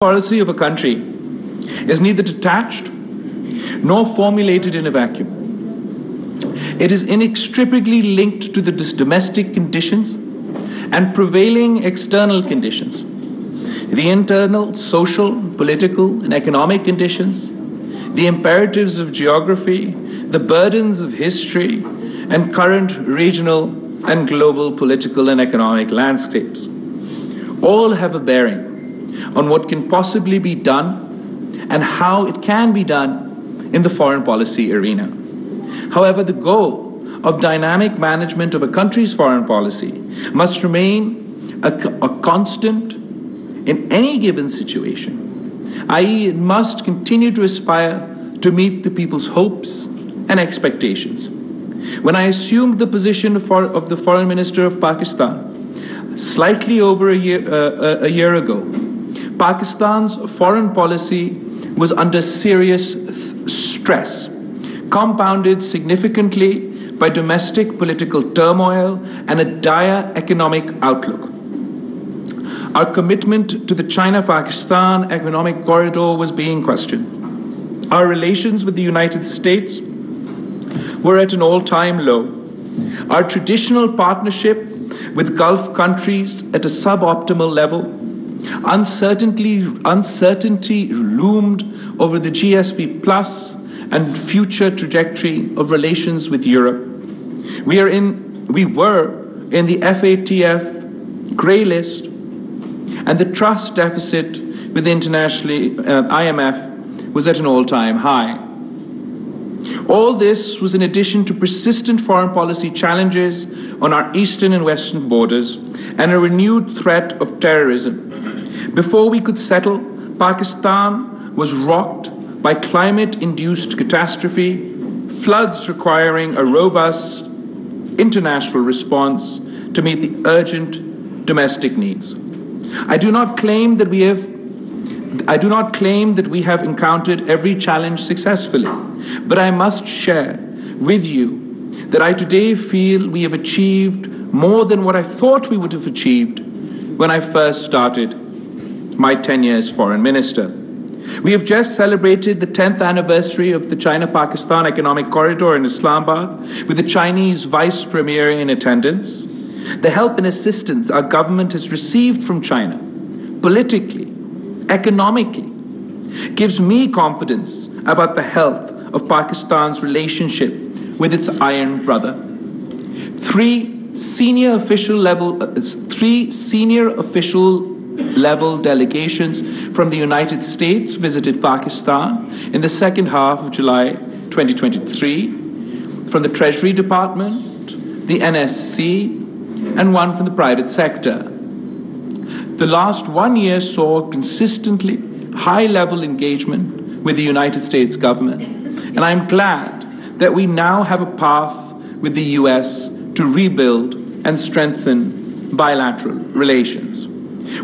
policy of a country is neither detached nor formulated in a vacuum. It is inextricably linked to the domestic conditions and prevailing external conditions, the internal, social, political, and economic conditions, the imperatives of geography, the burdens of history, and current regional and global political and economic landscapes. All have a bearing on what can possibly be done and how it can be done in the foreign policy arena. However, the goal of dynamic management of a country's foreign policy must remain a constant in any given situation, i.e., it must continue to aspire to meet the people's hopes and expectations. When I assumed the position of the Foreign Minister of Pakistan slightly over a year uh, uh, ago, Pakistan's foreign policy was under serious stress, compounded significantly by domestic political turmoil and a dire economic outlook. Our commitment to the China-Pakistan economic corridor was being questioned. Our relations with the United States were at an all-time low. Our traditional partnership with Gulf countries at a suboptimal level. Uncertainty uncertainty loomed over the GSP Plus and future trajectory of relations with Europe. We were in the FATF grey list, and the trust deficit with the international uh, IMF was at an all-time high. All this was in addition to persistent foreign policy challenges on our eastern and western borders and a renewed threat of terrorism. Before we could settle, Pakistan was rocked by climate-induced catastrophe, floods requiring a robust international response to meet the urgent domestic needs. I do not claim that we have I do not claim that we have encountered every challenge successfully, but I must share with you that I today feel we have achieved more than what I thought we would have achieved when I first started my tenure as Foreign Minister. We have just celebrated the 10th anniversary of the China-Pakistan Economic Corridor in Islamabad, with the Chinese Vice Premier in attendance. The help and assistance our government has received from China, politically, economically, gives me confidence about the health of Pakistan's relationship with its iron brother. Three senior official level uh, delegations from the United States visited Pakistan in the second half of July 2023, from the Treasury Department, the NSC, and one from the private sector. The last 1 year saw consistently high-level engagement with the United States government, and I'm glad that we now have a path with the US to rebuild and strengthen bilateral relations.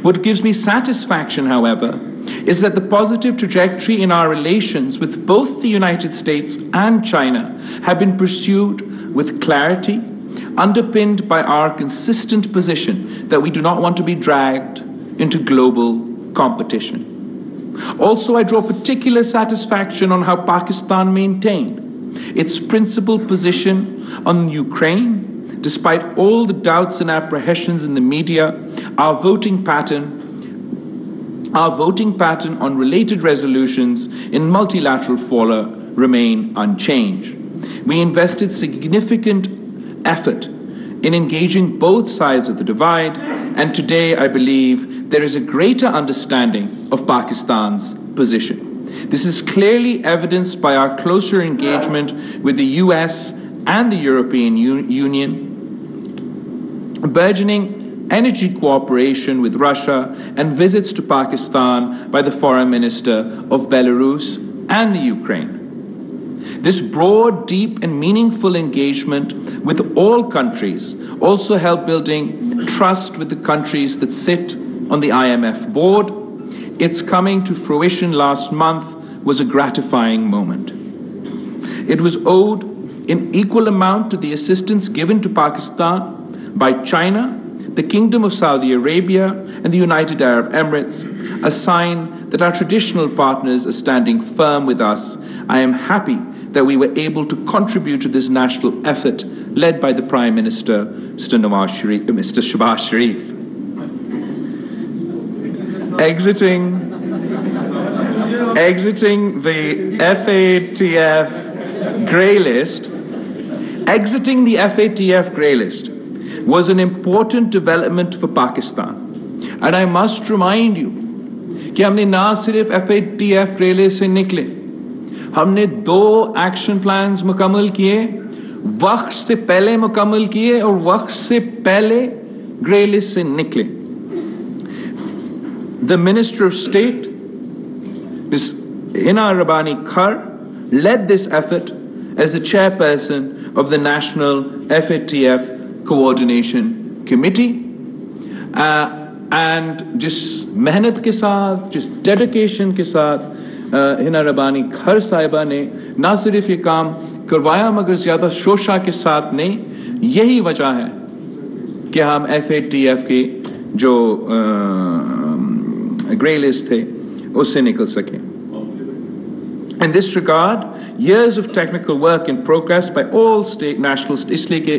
What gives me satisfaction, however, is that the positive trajectory in our relations with both the United States and China have been pursued with clarity, underpinned by our consistent position that we do not want to be dragged into global competition. Also, I draw particular satisfaction on how Pakistan maintained its principled position on Ukraine. Despite all the doubts and apprehensions in the media, our voting pattern our voting pattern on related resolutions in multilateral fora remain unchanged. We invested significant effort in engaging both sides of the divide, and today I believe there is a greater understanding of Pakistan's position. This is clearly evidenced by our closer engagement with the US and the European Union, burgeoning energy cooperation with Russia, and visits to Pakistan by the Foreign Minister of Belarus and the Ukraine. This broad, deep, and meaningful engagement with all countries also helped building trust with the countries that sit on the IMF board. Its coming to fruition last month was a gratifying moment. It was owed in equal amount to the assistance given to Pakistan by China, the Kingdom of Saudi Arabia, and the United Arab Emirates, a sign that our traditional partners are standing firm with us, I am happy that we were able to contribute to this national effort led by the Prime Minister, Mr. Shehbaz Sharif. Uh, Mr. Shabazz Sharif. Exiting, exiting the FATF grey list, exiting the FATF grey list was an important development for Pakistan. And I must remind you کہ ہم نے نہ صرف F A T F گریلے سے نکلے ہم نے دو ایکشن پلانز مکمل کیے وقت سے پہلے مکمل کیے اور وقت سے پہلے گرے لسٹ سے نکلے the minister of state Hina Rabbani Khar led this effort as a chairperson of the national F A T F coordination committee and جس محنت کے ساتھ جس ڈیڈیکیشن کے ساتھ uh, ہنا ربانی کھر صاحبہ نے نہ صرف یہ کام کروایا مگر زیادہ شوشا کے ساتھ نہیں یہی وجہ ہے کہ ہم ایف اے ٹی ایف کی جو uh, گرے لسٹ تھے اس سے نکل سکیں۔ In this regard, years of technical work in progress by all state national اس لیے کہ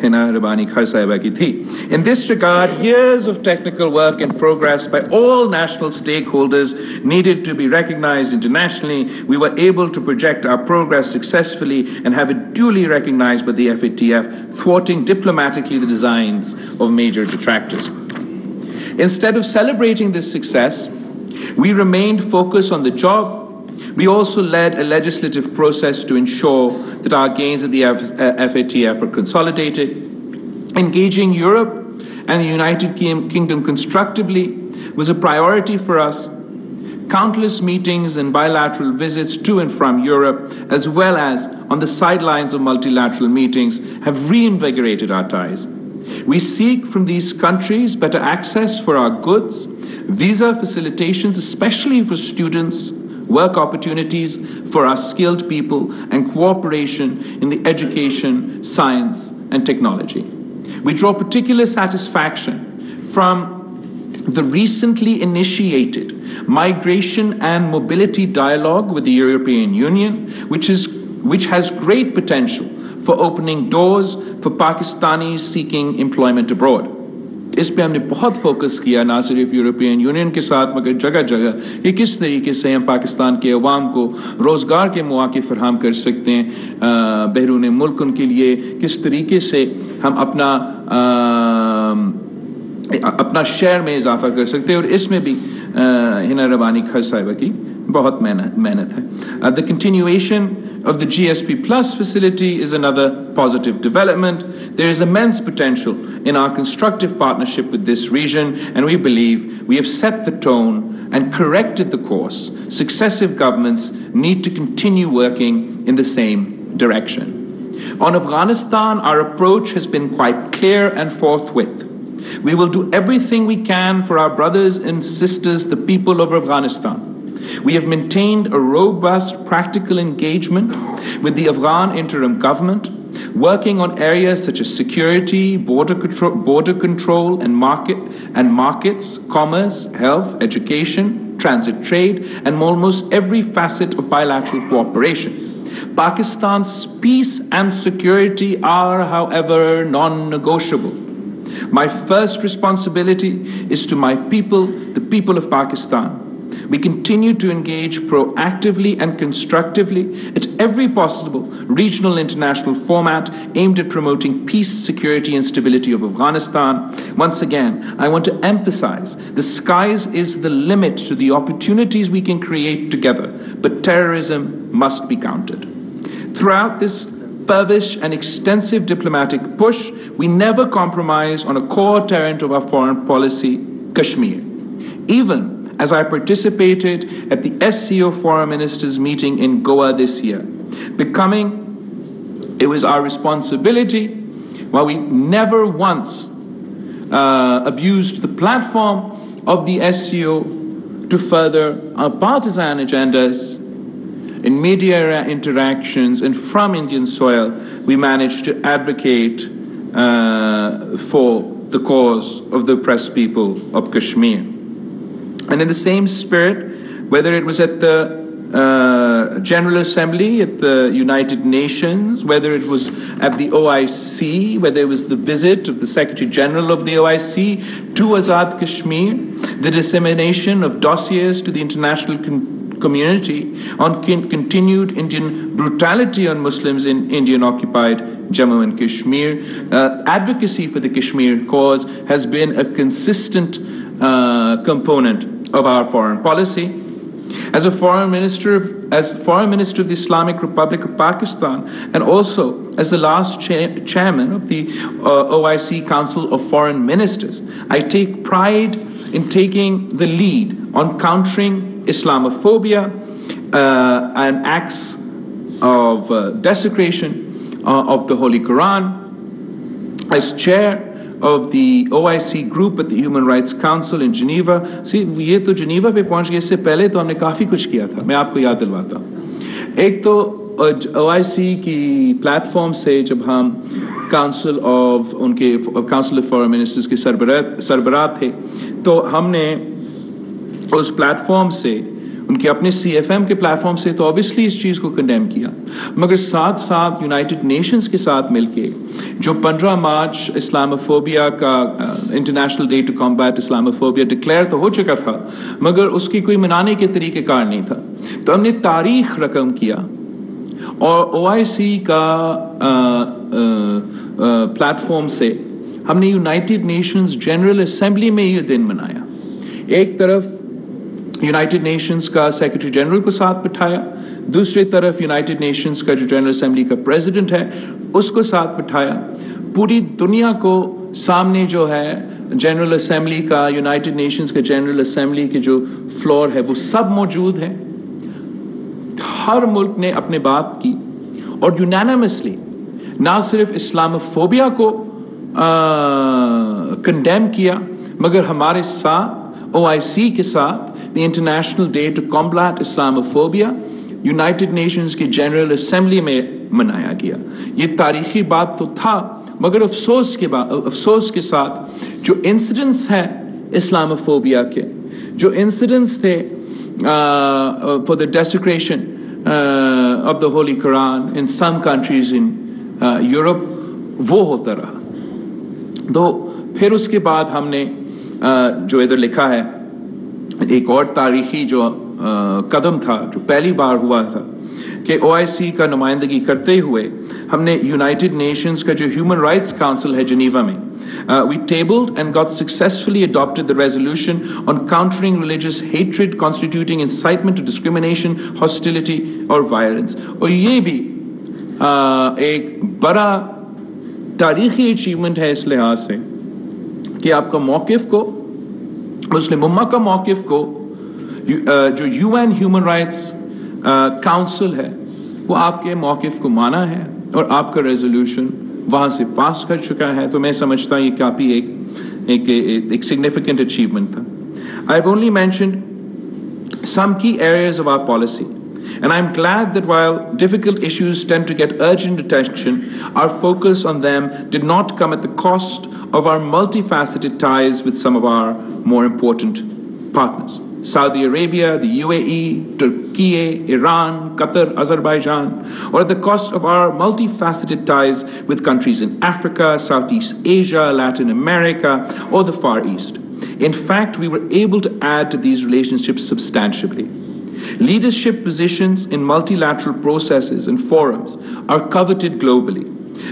Hina ki thi. In this regard, years of technical work and progress by all national stakeholders needed to be recognized internationally. We were able to project our progress successfully and have it duly recognized by the FATF, thwarting diplomatically the designs of major detractors. Instead of celebrating this success, we remained focused on the job. We also led a legislative process to ensure that our gains at the FATF uh, are consolidated. Engaging Europe and the United Kingdom constructively was a priority for us. Countless meetings and bilateral visits to and from Europe, as well as on the sidelines of multilateral meetings, have reinvigorated our ties. We seek from these countries better access for our goods, visa facilitations, especially for students, work opportunities for our skilled people, and cooperation in the education, science, and technology. We draw particular satisfaction from the recently initiated Migration and Mobility Dialogue with the European Union, which is, which has great potential for opening doors for Pakistanis seeking employment abroad. اس پہ ہم نے بہت focus کیا نہ صرف European union کے ساتھ، مگر جگہ جگہ کہ کس طریقے سے ہم پاکستان کے عوام کو روزگار کے مواقع فراہم کر سکتے ہیں بیرون ملک ان کے لیے کس طریقے سے ہم اپنا اپنا شہر میں اضافہ کر سکتے ہیں اور اس میں بھی ہنا ربانی کھر صاحبہ کی بہت محنت ہے uh, the continuation of the GSP Plus facility is another positive development. There is immense potential in our constructive partnership with this region, and we believe we have set the tone and corrected the course. Successive governments need to continue working in the same direction. On Afghanistan, our approach has been quite clear and forthwith. We will do everything we can for our brothers and sisters, the people of Afghanistan. We have maintained a robust practical engagement with the Afghan interim government, working on areas such as security, border control and markets, commerce, health, education, transit trade, and almost every facet of bilateral cooperation. Pakistan's peace and security are, however, non-negotiable. My first responsibility is to my people, the people of Pakistan. We continue to engage proactively and constructively at every possible regional international format aimed at promoting peace, security, and stability of Afghanistan. Once again, I want to emphasize the skies is the limit to the opportunities we can create together, but terrorism must be countered. Throughout this pervish and extensive diplomatic push, we never compromise on a core tenet of our foreign policy, Kashmir. Even as I participated at the SCO Foreign Ministers meeting in Goa this year, Becoming, it was our responsibility, while we never once uh, abused the platform of the SCO to further our partisan agendas, in media interactions, and from Indian soil, we managed to advocate for the cause of the oppressed people of Kashmir. And in the same spirit, whether it was at the uh, General Assembly, at the United Nations, whether it was at the OIC, whether it was the visit of the Secretary General of the OIC to Azad Kashmir, the dissemination of dossiers to the international community on continued Indian brutality on Muslims in Indian-occupied Jammu and Kashmir. Uh, advocacy for the Kashmir cause has been a consistent uh, component of our foreign policy. As a Foreign Minister of as foreign minister of the Islamic Republic of Pakistan, and also as the last chairman of the uh, OIC Council of Foreign Ministers, I take pride in taking the lead on countering Islamophobia uh, and acts of uh, desecration of the Holy Quran. As chair of the OIC group at the Human Rights Council in Geneva. See, یہ تو Geneva پہ پہنچ گئے اس سے پہلے تو ہم نے کافی کچھ کیا تھا میں آپ کو یاد دلواتا ہوں ایک تو او آئی سی کی پلیٹ فارم سے جب ہم کاؤنسل آف ان کے کاؤنسل آف فارن منسٹرز کے سربراہ سربراہ تھے تو ہم نے اس پلیٹ فارم سے ان کے اپنے سی ایف ایم کے پلیٹ فارم سے تو آبویسلی اس چیز کو کنڈیم کیا۔ مگر ساتھ ساتھ یونائٹڈ نیشنز کے ساتھ مل کے جو پندرہ مارچ اسلاموفوبیا کا international day to combat Islamophobia declare تو ہو چکا تھا، مگر اس کی کوئی منانے کے طریقہ کار نہیں تھا۔ تو ہم نے تاریخ رقم کیا۔ اور او آئی سی کا پلیٹ فارم سے ہم نے یونائٹڈ نیشنز جنرل اسمبلی میں یہ دن منایا۔ ایک طرف یونائٹڈ نیشنز کا سیکرٹری جنرل کو ساتھ بٹھایا دوسری طرف یونائٹڈ نیشنز کا جو جنرل اسمبلی کا پریزیڈنٹ ہے اس کو ساتھ بٹھایا پوری دنیا کو سامنے جو ہے جنرل اسمبلی کا یونائٹڈ نیشنز کا جنرل اسمبلی کے جو فلور ہے وہ سب موجود ہے ہر ملک نے اپنے بات کی اور یونینمسلی نہ صرف اسلام فوبیا کو کنڈیم کیا مگر ہمارے ساتھ او آئی سی کے ساتھ the international day to combat Islamophobia United Nations کی جنرل اسمبلی میں منایا گیا۔ یہ تاریخی بات تو تھا، مگر افسوس کے بعد افسوس کے ساتھ جو انسیڈنٹس ہیں اسلاموفوبیا کے، جو انسیڈنٹس تھے for the desecration of the holy Quran in some countries in Europe وہ ہوتا رہا۔ تو پھر اس کے بعد ہم نے جو ادھر لکھا ہے ایک اور تاریخی جو قدم تھا، جو پہلی بار ہوا تھا کہ او آئی سی کا نمائندگی کرتے ہوئے ہم نے یونائٹڈ نیشنز کا جو ہیومن رائٹس کاؤنسل ہے جنیوا میں we tabled and got successfully adopted the resolution on countering religious hatred constituting incitement to discrimination hostility اور وائلنس اور یہ بھی ایک بڑا تاریخی اچیومنٹ ہے اس لحاظ سے کہ آپ کا موقف کو مسلم امہ کا موقف کو جو U N human rights council ہے، وہ آپ کے موقف کو مانا ہے اور آپ کا ریزولوشن وہاں سے پاس کر چکا ہے۔ تو میں سمجھتا ہوں یہ کافی ایک ایک ایک سگنیفیکنٹ اچیومنٹ تھا۔ I have only mentioned some key areas of our policy And I'm glad that while difficult issues tend to get urgent attention, our focus on them did not come at the cost of our multifaceted ties with some of our more important partners. Saudi Arabia, the UAE, Turkey, Iran, Qatar, Azerbaijan, or at the cost of our multifaceted ties with countries in Africa, Southeast Asia, Latin America, or the Far East. In fact, we were able to add to these relationships substantially. Leadership positions in multilateral processes and forums are coveted globally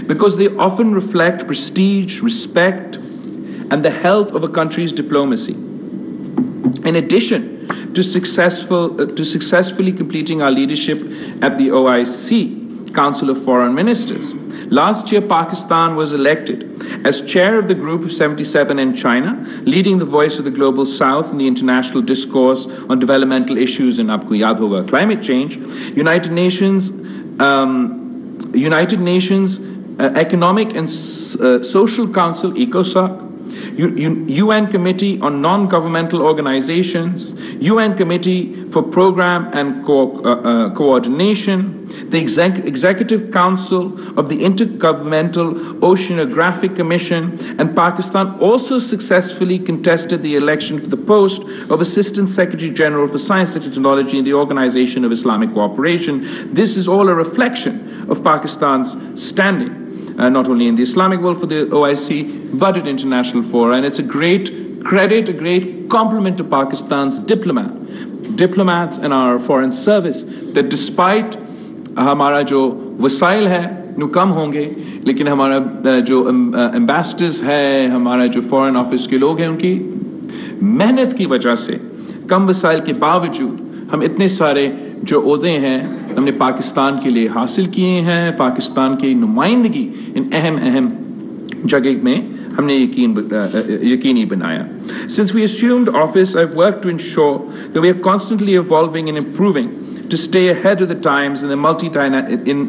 because they often reflect prestige, respect, and the health of a country's diplomacy. In addition to successful uh, to successfully completing our leadership at the OIC, Council of Foreign Ministers, last year Pakistan was elected as chair of the Group of 77 in China, leading the voice of the Global South in the international discourse on developmental issues in aapko yaad climate change. United Nations um, United Nations uh, Economic and uh, Social Council, ECOSOC, UN Committee on Non-Governmental Organizations, UN Committee for Program and Co- uh, uh, Coordination, the Exec- Executive Council of the Intergovernmental Oceanographic Commission, and Pakistan also successfully contested the election for the post of Assistant Secretary General for Science and Technology in the Organization of Islamic Cooperation. This is all a reflection of Pakistan's standing not only in the Islamic world for the OIC, but at international fora. And it's a great credit, a great compliment to Pakistan's diplomat, diplomats and our foreign service, that despite ہمارا جو وسائل ہے وہ کم ہوں گے لیکن ہمارا جو امبیسڈرز ہے ہمارا جو فورن آفس کے لوگ ہیں ان کی محنت کی وجہ سے کم وسائل کے باوجود ہم اتنے سارے جو عہدے ہیں ہم نے پاکستان کے لیے حاصل کیے ہیں پاکستان کی نمائندگی ان اہم اہم جگہ میں ہم نے یقین یقینی بنایا since we assumed office I work to ensure کہ we are constantly evolving and improving to stay ahead of the times in multi in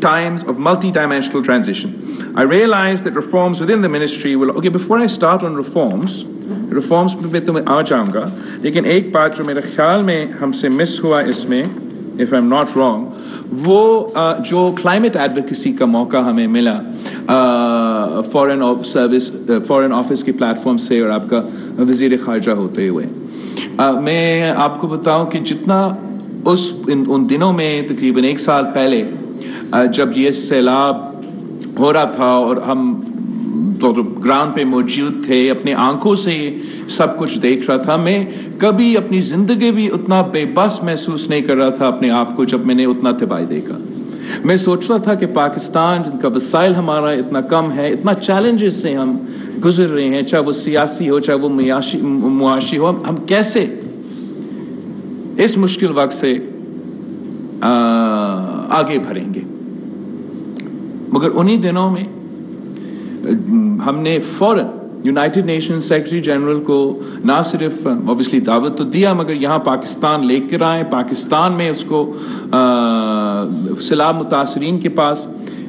times of multi dimensional transition I realise that reforms within the ministry will okay before I start on reforms reforms میں تو میں آ جاؤں گا لیکن ایک بات جو میرے خیال میں ہم سے مس ہوا اس میں if I am not wrong وہ جو کلائمیٹ ایڈوکیسی کا موقع ہمیں ملا فورن سروس فورن آفس کی پلیٹ فارم سے اور آپ کا وزیر خارجہ ہوتے ہوئے۔ میں آپ کو بتاؤں کہ جتنا اس، ان دنوں میں تقریباً ایک سال پہلے جب یہ سیلاب ہو رہا تھا اور ہم تو گراؤنڈ پہ موجود تھے اپنے آنکھوں سے سب کچھ دیکھ رہا تھا۔ میں کبھی اپنی زندگی بھی اتنا بے بس محسوس نہیں کر رہا تھا اپنے آپ کو جب میں نے اتنا تباہی دیکھا۔ میں سوچ رہا تھا کہ پاکستان، جن کا وسائل ہمارا اتنا کم ہے، اتنا چیلنجز سے ہم گزر رہے ہیں، چاہے وہ سیاسی ہو، چاہے وہ معاشی ہو، ہم کیسے اس مشکل وقت سے آگے بڑھیں گے؟ مگر انہی دنوں میں ہم نے فوراً یونائٹڈ نیشن سیکرٹری جنرل کو نہ صرف اوبیسلی دعوت تو دیا، مگر یہاں پاکستان لے کر آئے۔ پاکستان میں اس کو سیلاب متاثرین کے پاس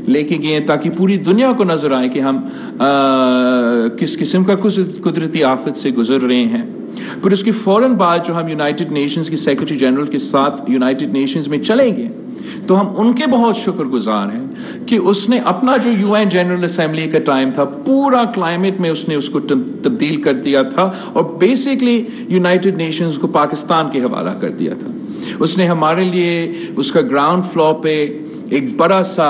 لے کے گئے تاکہ پوری دنیا کو نظر آئے کہ ہم کس قسم کا قدرتی آفت سے گزر رہے ہیں۔ پھر اس کی فوراً بعد جو ہم یونائٹڈ نیشنز کی سیکرٹری جنرل کے ساتھ یونائٹڈ نیشنز میں چلیں گے تو ہم ان کے بہت شکر گزار ہیں کہ اس نے اپنا جو یو این جنرل اسمبلی کا ٹائم تھا، پورا کلائمیٹ میں اس نے اس کو تبدیل کر دیا تھا اور بیسکلی یونائٹڈ نیشنز کو پاکستان کے حوالہ کر دیا تھا۔ اس نے ہمارے لیے اس کا گراؤنڈ فلور پہ ایک بڑا سا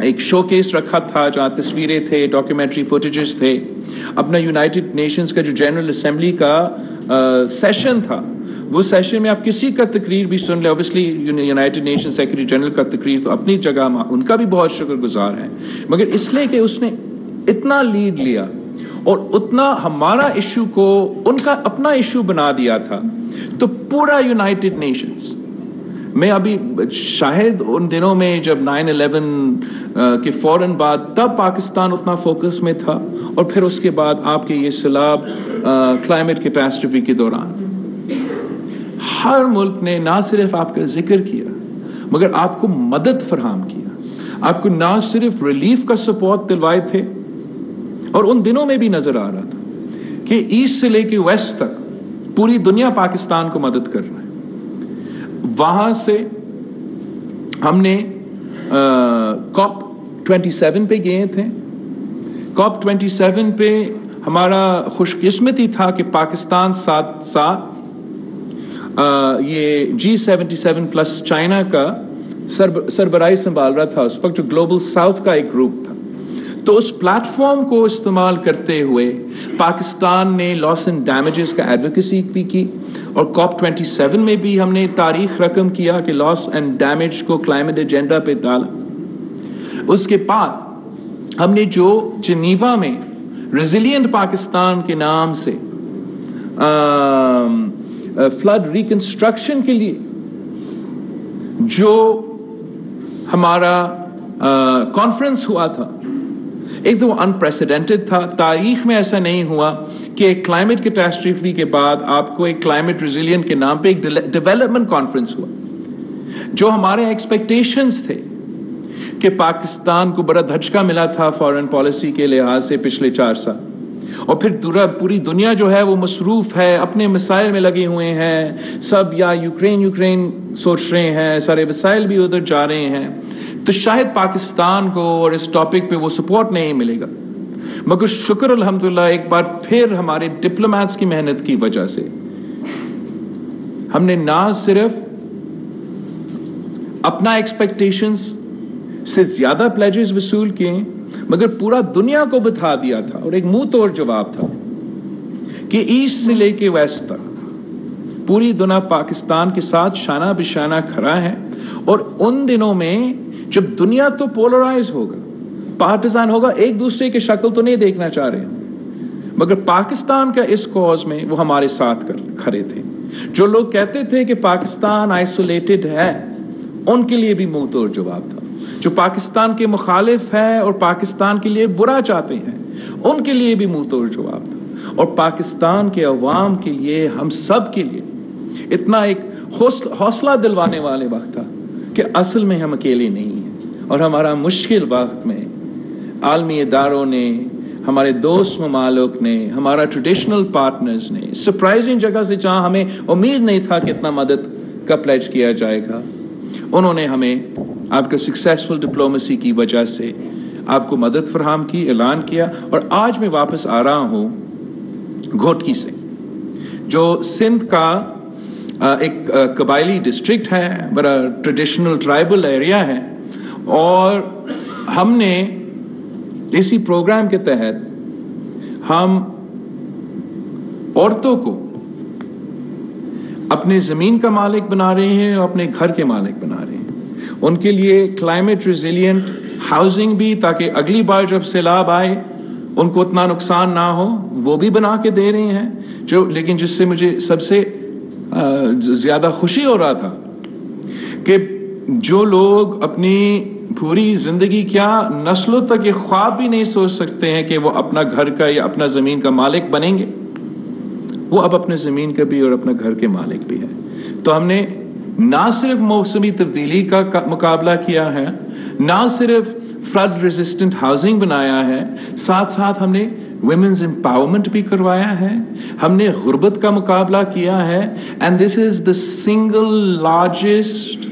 ایک شو کیس رکھا تھا، جہاں تصویریں تھے ڈاکیومنٹری فوٹیجز تھے۔ اپنا یونائٹڈ نیشنز کا جو جنرل اسمبلی کا سیشن تھا وہ سیشن میں آپ کسی کا تقریر بھی سن لیں. Obviously United Nation secretary general کا تقریر تو اپنی جگہ ان کا بھی بہت شکر گزار ہے مگر اس لیے کہ اس نے اتنا لیڈ لیا اور اتنا ہمارا ایشو کو ان کا اپنا ایشو بنا دیا تھا، تو پورا یونائٹڈ نیشنز میں ابھی شاید ان دنوں میں جب نائن الیون کے فوراً بعد تب پاکستان اتنا فوکس میں تھا اور پھر اس کے بعد آپ کے یہ سیلاب کلائمیٹ کیٹاسٹرفی کے دوران. ہر ملک نے نہ صرف آپ کا ذکر کیا، مگر آپ کو مدد فراہم کیا آپ کو نہ صرف ریلیف کا سپورٹ دلوائے تھے، اور ان دنوں میں بھی نظر آ رہا تھا کہ ایسٹ سے لے کے ویسٹ تک پوری دنیا پاکستان کو مدد کر رہا ہے۔ وہاں سے ہم نے کاپ ٹوینٹی سیون پہ گئے تھے۔ کاپ ٹوینٹی سیون پہ ہمارا خوش قسمتی تھا کہ پاکستان ساتھ ساتھ یہ G seventy seven plus China کا سربراہی سنبھال رہا تھا، اس وقت جو گلوبل ساؤتھ کا ایک گروپ تھا۔ تو اس پلیٹ فارم کو استعمال کرتے ہوئے پاکستان نے لاس اینڈ ڈیمیجز کا ایڈوکیسی بھی کی اور کاپ ٹوینٹی سیون میں بھی ہم نے تاریخ رقم کیا کہ لاس اینڈ ڈیمیج کو کلائمیٹ ایجنڈا پہ ڈالا۔ اس کے بعد ہم نے جو جنیوا میں ریزیلینٹ پاکستان کے نام سے فلڈ ریکنسٹرکشن کے لیے، جو ہمارا کانفرنس ہوا تھا۔ ایک تو وہ انپریسیڈنٹڈ تھا۔ تاریخ میں ایسا نہیں ہوا کہ ایک کلائمیٹ کیٹاسٹریفی کے بعد آپ کو ایک کلائمیٹ ریزیلین کے نام پہ ایک ڈیولپمنٹ کانفرنس ہوا۔ جو ہمارے ایکسپیکٹیشنز تھے کہ پاکستان کو بڑا دھچکا ملا تھا فارن پالیسی کے لحاظ سے پچھلے چار سال۔ اور پھر پوری دنیا جو ہے وہ مصروف ہے، اپنے مسائل میں لگے ہوئے ہیں۔ سب یا یوکرین یوکرین سوچ رہے ہیں، سارے وسائل بھی ادھر جا رہے ہیں۔ تو شاید پاکستان کو اور اس ٹاپک پہ وہ سپورٹ نہیں ملے گا۔ مگر شکر، الحمدللہ، ایک بار پھر ہمارے ڈپلومیٹس کی محنت کی وجہ سے۔ ہم نے نہ صرف اپنا ایکسپیکٹیشنز سے زیادہ پلیجز وصول کیے مگر پورا دنیا کو بتا دیا تھا اور ایک منہ توڑ جواب تھا کہ ایسٹ سے لے کے ویسٹ تک۔ پوری دنیا پاکستان کے ساتھ شانہ بشانہ کھڑا ہے اور ان دنوں میں جب دنیا تو پولرائز ہوگا پارٹیزان ہوگا، ایک دوسرے کی شکل تو نہیں دیکھنا چاہ رہے۔ مگر پاکستان کا اس کوز میں وہ ہمارے ساتھ کھڑے تھے۔ جو لوگ کہتے تھے کہ پاکستان آئسولیٹڈ ہے، ان کے لیے بھی منہ توڑ جواب تھا۔ جو پاکستان کے مخالف ہے اور پاکستان کے لیے برا چاہتے ہیں، ان کے لیے بھی منہ توڑ جواب تھا اور پاکستان کے عوام کے لیے، ہم سب کے لیے اتنا ایک حوصلہ دلوانے والے وقت تھا کہ اصل میں ہم اکیلے نہیں ہیں۔ اور ہمارا مشکل وقت میں عالمی اداروں نے، ہمارے دوست ممالک نے، ہمارا ٹریڈیشنل پارٹنرز نے سرپرائزنگ جگہ سے جہاں ہمیں امید نہیں تھا کہ اتنا مدد کا پلیج کیا جائے گا۔ انہوں نے ہمیں آپ کا سکسیزفل ڈپلومسی کی وجہ سے آپ کو مدد فراہم کی، اعلان کیا اور آج میں واپس آ رہا ہوں گھوٹکی سے، جو سندھ کا ایک قبائلی ڈسٹرکٹ ہے، بڑا ٹریڈیشنل ٹرائبل ایریا ہے اور ہم نے اسی پروگرام کے تحت ہم عورتوں کو اپنے زمین کا مالک بنا رہے ہیں اور اپنے گھر کے مالک بنا رہے ہیں۔ ان کے لیے کلائمیٹ ریزیلینٹ ہاؤسنگ بھی تاکہ اگلی بار جب سیلاب آئے، ان کو اتنا نقصان نہ ہو، وہ بھی بنا کے دے رہے ہیں۔ جو، لیکن جس سے مجھے سب سے زیادہ خوشی ہو رہا تھا کہ جو لوگ اپنی پوری زندگی کیا نسلوں تک یہ خواب بھی نہیں سوچ سکتے ہیں کہ وہ اپنا گھر کا یا اپنا زمین کا مالک بنیں گے۔ وہ اب اپنے زمین کا بھی اور اپنا گھر کے مالک بھی ہے تو ہم نے نہ صرف موسمی تبدیلی کا مقابلہ کیا ہے، نہ صرف فلڈ ریزسٹنٹ ہاؤسنگ بنایا ہے، ساتھ ساتھ ہم نے ویمنز امپاورمنٹ بھی کروایا ہے۔ ہم نے غربت کا مقابلہ کیا ہے۔ And this is the single largest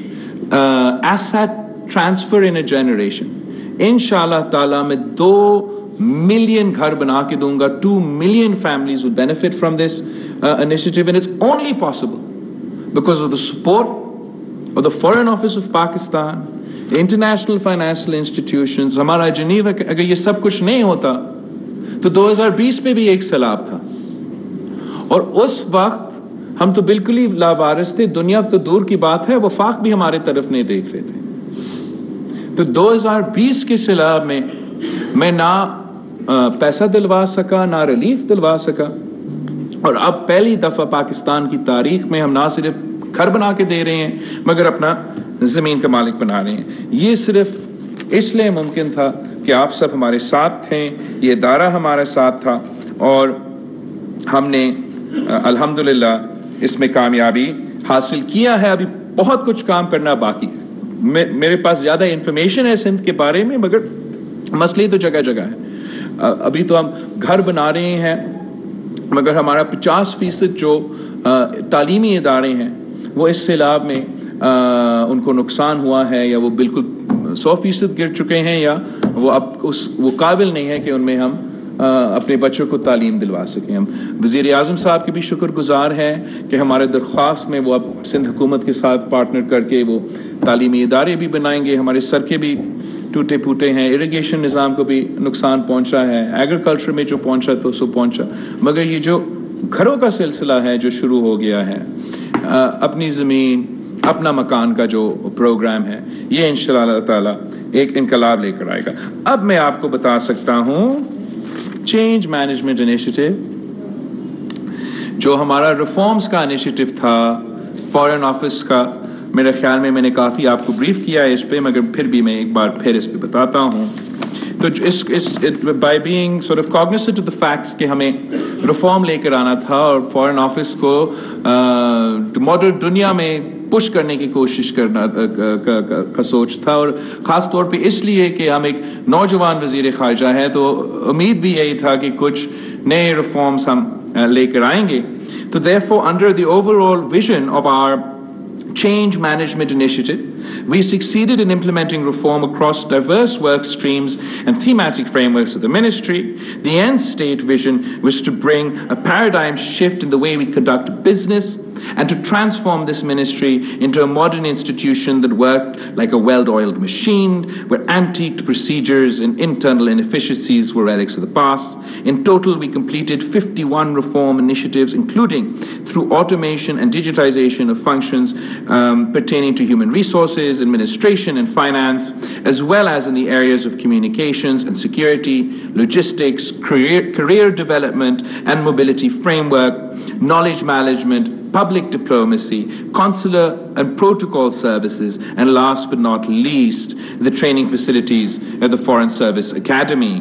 asset transfer in a generation ان شاء اللہ تعالیٰ میں دو ملین گھر بنا کے دوں گا two million families will benefit from this initiative and it's only possible because of the support of the foreign office of Pakistan international financial institutions ہمارا Geneva اگر یہ سب کچھ نہیں ہوتا تو دو ہزار بیس میں بھی ایک سیلاب تھا اور اس وقت ہم تو بالکل ہی لاوارث تھے دنیا تو دور کی بات ہے وفاق بھی ہمارے طرف نہیں دیکھ رہے تھے تو دو ہزار بیس کے سیلاب میں میں نہ پیسہ دلوا سکا، نہ ریلیف دلوا سکا۔ اور اب پہلی دفعہ پاکستان کی تاریخ میں ہم نہ صرف گھر بنا کے دے رہے ہیں، مگر اپنا زمین کا مالک بنا رہے ہیں۔ یہ صرف اس لیے ممکن تھا کہ آپ سب ہمارے ساتھ تھے یہ ادارہ ہمارے ساتھ تھا۔ اور ہم نے الحمد للہ اس میں کامیابی حاصل کیا ہے۔ ابھی بہت کچھ کام کرنا باقی ہے۔ میرے پاس زیادہ انفارمیشن ہے سندھ کے بارے میں، مگر مسئلے تو جگہ جگہ ہے ابھی تو ہم گھر بنا رہے ہیں، مگر ہمارا پچاس فیصد جو تعلیمی ادارے ہیں، وہ اس سیلاب میں ان کو نقصان ہوا ہے یا وہ بالکل سو فیصد گر چکے ہیں یا وہ اب اس، وہ قابل نہیں ہے کہ ان میں ہم اپنے بچوں کو تعلیم دلوا سکیں ہم۔ وزیر اعظم صاحب کے بھی شکر گزار ہیں کہ ہمارے درخواست میں وہ اب سندھ حکومت کے ساتھ پارٹنر کر کے وہ تعلیمی ادارے بھی بنائیں گے۔ ہمارے سڑکیں بھی ٹوٹے پھوٹے ہیں۔ اریگیشن نظام کو بھی نقصان پہنچا ہے۔ ایگریکلچر میں جو پہنچا تو سو پہنچا۔ مگر یہ جو گھروں کا سلسلہ ہے جو شروع ہو گیا ہے اپنی زمین، اپنا مکان کا جو پروگرام ہے، یہ ان شاء اللہ تعالیٰ ایک انقلاب لے کر آئے گا۔ اب میں آپ کو بتا سکتا ہوں چینج مینجمنٹ انیشیٹو جو ہمارا ریفارمس کا انیشیٹو تھا فارن آفس کا، میرے خیال میں میں نے کافی آپ کو بریف کیا ہے اس پہ، مگر پھر بھی میں ایک بار پھر اس پہ بتاتا ہوں۔ تو اس اس by being sure of cognisant the facts کہ ہمیں ریفارم لے کر آنا تھا اور فارن آفس کو ماڈرن دنیا میں پش کرنے کی کوشش کرنا کا سوچ تھا اور خاص طور پہ اس لیے کہ ہم ایک نوجوان وزیر خارجہ ہیں تو امید بھی یہی تھا کہ کچھ نئے ریفارمس ہم لے کر آئیں گے. تو therefore under the overall vision of our change management initiative, we succeeded in implementing reform across diverse work streams and thematic frameworks of the ministry. The end state vision was to bring a paradigm shift in the way we conduct business and to transform this ministry into a modern institution that worked like a well-oiled machine, where antiqued procedures and internal inefficiencies were relics of the past. In total, we completed 51 reform initiatives, including through automation and digitization of functions um, pertaining to human resources, resources, administration, and finance, as well as in the areas of communications and security, logistics, career, career development and mobility framework, knowledge management, public diplomacy, consular and protocol services, and last but not least, the training facilities at the Foreign Service Academy.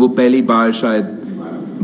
wo pehli baar shayad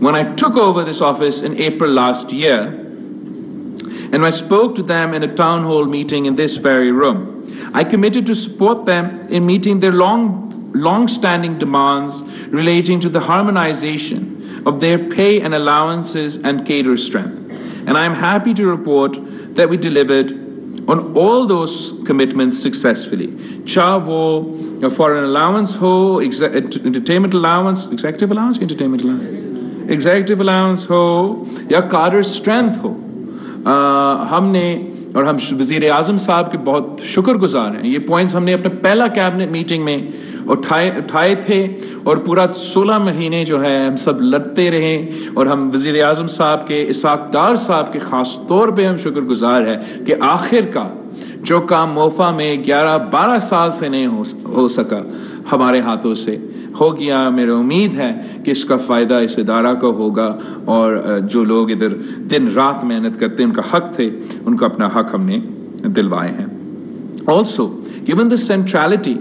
when I took over this office in April last year, and I spoke to them in a town hall meeting in this very room, I committed to support them in meeting their long, long-standing demands relating to the harmonization of their pay and allowances and cater strength. And I am happy to report that we delivered on all those commitments successfully. Chahe wo foreign allowance ho, entertainment allowance, executive allowance, entertainment allowance. Executive allowance ہو یا cadre strength ہو ہم نے اور ہم وزیر اعظم صاحب کے بہت شکر گزار ہیں۔ یہ پوائنٹس ہم نے اپنے پہلا کیبنٹ میٹنگ میں اٹھائے اٹھائے تھے اور پورا سولہ مہینے جو ہے ہم سب لڑتے رہے اور ہم وزیر اعظم صاحب کے، اسحاق دار صاحب کے خاص طور پہ ہم شکر گزار ہیں کہ آخر کا جو کام موفا میں گیارہ بارہ سال سے نہیں ہو سکا ہمارے ہاتھوں سے۔ ہو گیا، میرے امید ہے کہ اس کا فائدہ اس ادارہ کا ہوگا اور جو لوگ ادھر دن رات محنت کرتے ہیں، ان کا حق تھے، ان کا اپنا حق ہم نے دلوائے ہیں۔ Also given the centrality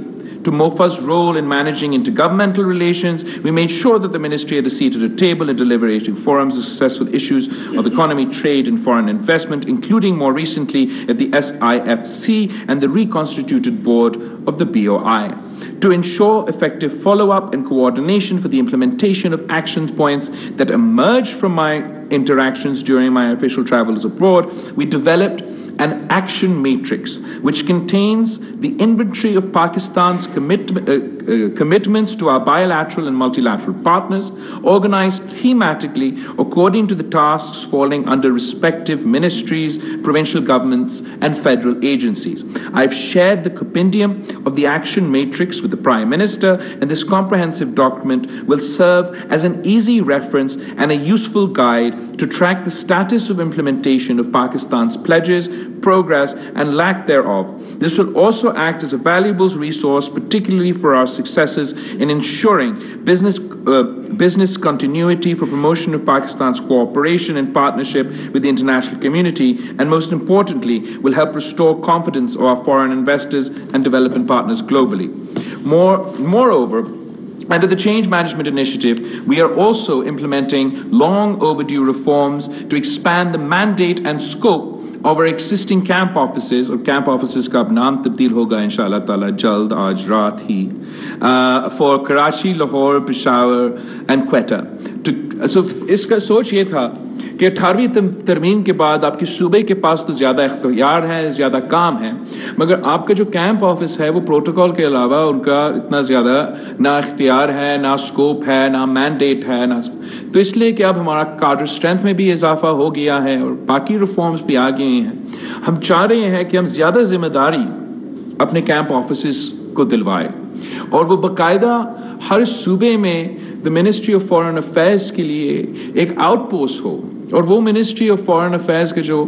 to MOFA's role in managing intergovernmental relations. We made sure that the ministry had a seat at a table in deliberating forums of successful issues of economy, trade, and foreign investment, including more recently at the SIFC and the reconstituted board of the BOI. To ensure effective follow-up and coordination for the implementation of action points that emerged from my interactions during my official travels abroad, we developed an action matrix which contains the inventory of Pakistan's commit, uh, uh, commitments to our bilateral and multilateral partners, organized thematically according to the tasks falling under respective ministries, provincial governments, and federal agencies. I've shared the compendium of the action matrix with the Prime Minister, and this comprehensive document will serve as an easy reference and a useful guide to track the status of implementation of Pakistan's pledges progress, and lack thereof. This will also act as a valuable resource, particularly for our successes in ensuring business, uh, business continuity for promotion of Pakistan's cooperation and partnership with the international community, and most importantly, will help restore confidence of our foreign investors and development partners globally. More, moreover, under the Change Management Initiative, we are also implementing long overdue reforms to expand the mandate and scope of our existing camp offices, or camp offices ka ab naam tabdeel hoga inshallah ta'ala jald aaj raat hi, uh, for Karachi, Lahore, Peshawar and Quetta. So iska soch ye tha کہ اٹھارہویں ترمیم کے بعد آپ کے صوبے کے پاس تو زیادہ اختیار ہے زیادہ کام ہے مگر آپ کا جو کیمپ آفس ہے وہ پروٹوکول کے علاوہ ان کا اتنا زیادہ نہ اختیار ہے نہ اسکوپ ہے نہ مینڈیٹ ہے نہ تو اس لیے کہ اب ہمارا کارڈر اسٹرینتھ میں بھی اضافہ ہو گیا ہے اور باقی ریفارمس بھی آ گئے ہیں ہم چاہ رہے ہیں کہ ہم زیادہ ذمہ داری اپنے کیمپ آفیسز کو دلوائے اور وہ باقاعدہ ہر صوبے میں the ministry of foreign affairs کے لیے ایک آؤٹ پوسٹ ہو۔ اور وہ منسٹری آف فارن افیئرس کے جو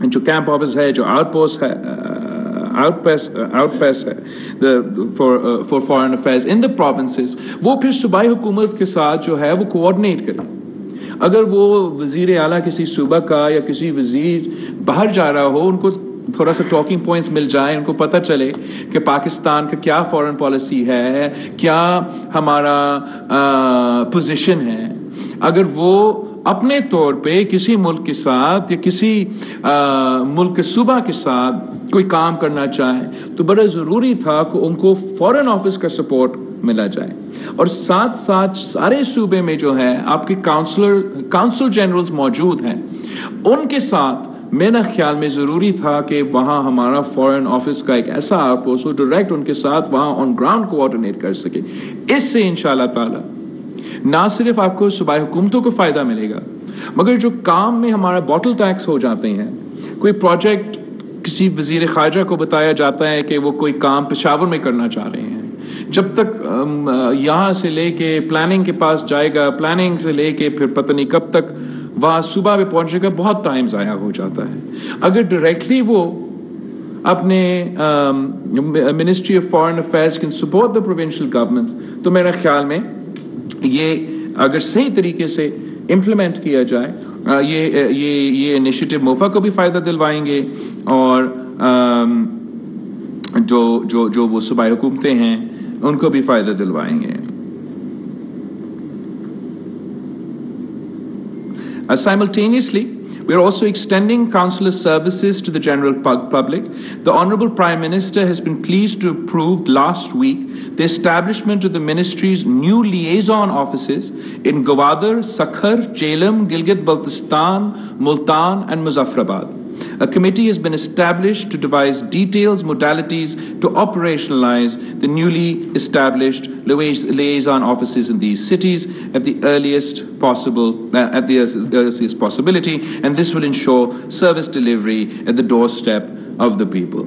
جو کیمپ آفس ہے، جو آؤٹ پوسٹ ہے آؤٹ پیس آؤٹ پیس ہے for foreign affairs in the provinces وہ پھر صوبائی حکومت کے ساتھ جو ہے وہ کوآڈینیٹ کرے اگر وہ وزیر اعلیٰ کسی صوبہ کا یا کسی وزیر باہر جا رہا ہو، ان کو تھوڑا سا ٹاکنگ پوائنٹس مل جائیں، ان کو پتہ چلے کہ پاکستان کا کیا فورن پالیسی ہے، کیا ہمارا پوزیشن ہے۔ اگر وہ اپنے طور پہ کسی ملک کے ساتھ یا کسی ملک کے صوبہ کے ساتھ کوئی کام کرنا چاہیں تو بڑا ضروری تھا کہ ان کو فورن آفس کا سپورٹ ملا جائے۔ اور ساتھ ساتھ سارے صوبے میں جو ہے آپ کے کاؤنسلر، کاؤنسل جنرلز موجود ہیں۔ ان کے ساتھ میرا خیال میں ضروری تھا کہ وہاں ہمارا فورن آفس کا ایک ایسا آپوس ہو، ڈائریکٹ ان کے ساتھ وہاں آن گراؤنڈ کوآڈینیٹ کر سکے۔ اس سے ان شاء اللہ تعالیٰ نہ صرف آپ کو صوبائی حکومتوں کو فائدہ ملے گا، مگر جو کام میں ہمارا باٹل ٹیکس ہو جاتے ہیں، کوئی پروجیکٹ کسی وزیر خارجہ کو بتایا جاتا ہے کہ وہ کوئی کام پشاور میں کرنا چاہ رہے ہیں۔ جب تک یہاں سے لے کے پلاننگ کے پاس جائے گا پلاننگ سے لے کے پھر پتہ نہیں کب تک وہاں صبح میں پہنچے گا، بہت ٹائم ضائع ہو جاتا ہے۔ اگر ڈائریکٹلی وہ اپنے ministry of foreign affairs can support the provincial government تو میرے خیال میں یہ اگر صحیح طریقے سے امپلیمنٹ کیا جائے یہ یہ یہ انیشیٹو موفا کو بھی فائدہ دلوائیں گے اور جو جو جو وہ صوبائی حکومتیں ہیں، ان کو بھی فائدہ دلوائیں گے۔ Simultaneously We are also extending counsellor services to the general public. The Honourable Prime Minister has been pleased to approve last week the establishment of the ministry's new liaison offices in Gawadar, Sakhar, Jhelum, Gilgit-Baltistan, Multan and Muzaffarabad. A committee has been established to devise details, modalities to operationalize the newly established liaison offices in these cities at the earliest possible uh, at the earliest possibility, and this will ensure service delivery at the doorstep of the people.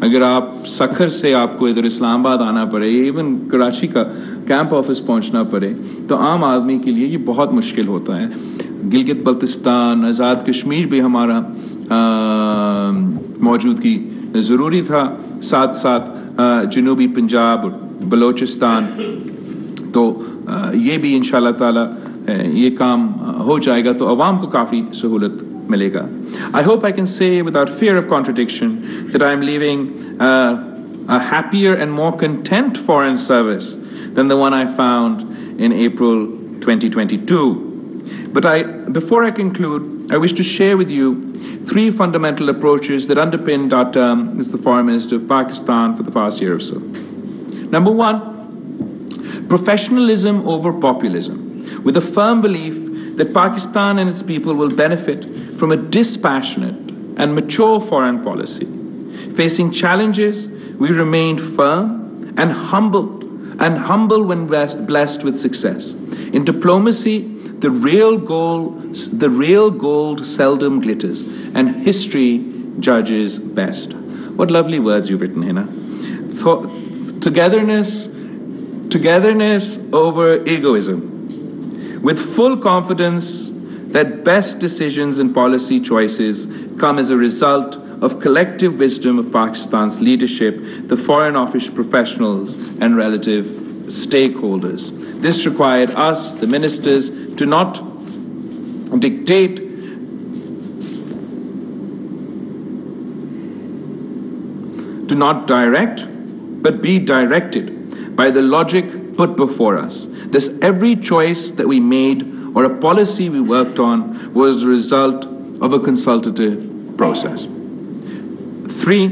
اگر آپ سکھر سے آپ کو ادھر اسلام آباد آنا پڑے even Karachi کا کیمپ آفس پہنچنا پڑے، تو عام آدمی کے لیے یہ بہت مشکل ہوتا ہے۔ گلگت بلتستان، آزاد کشمیر بھی ہمارا موجودگی ضروری تھا۔ ساتھ ساتھ جنوبی پنجاب، بلوچستان۔ تو یہ بھی ان شاء اللہ تعالیٰ یہ کام ہو جائے گا۔ تو عوام کو کافی سہولت Malega. I hope I can say without fear of contradiction that I am leaving uh, a happier and more content foreign service than the one I found in April 2022. But I, before I conclude, I wish to share with you three fundamental approaches that underpinned our term as the Foreign Minister of Pakistan for the past year or so. Number one, professionalism over populism, with a firm belief that Pakistan and its people will benefit from a dispassionate and mature foreign policy. Facing challenges, we remained firm and humble, and humble when blessed with success. In diplomacy, the real gold the real gold seldom glitters, and history judges best. What lovely words you've written, Hina. Togetherness, togetherness over egoism, with full confidence that best decisions and policy choices come as a result of collective wisdom of Pakistan's leadership, the Foreign Office professionals and relative stakeholders. This required us, the ministers, to not dictate, to not direct, but be directed by the logic put before us. Thus, every choice that we made or a policy we worked on was the result of a consultative process. 3.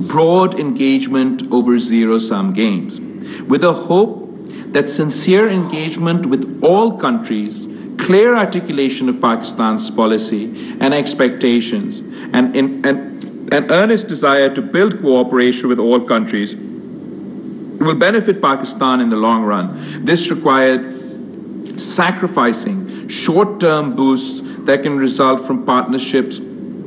Broad engagement over zero-sum games, with a hope that sincere engagement with all countries, clear articulation of Pakistan's policy and expectations, and an earnest desire to build cooperation with all countries will benefit Pakistan in the long run. This required sacrificing short-term boosts that can result from partnerships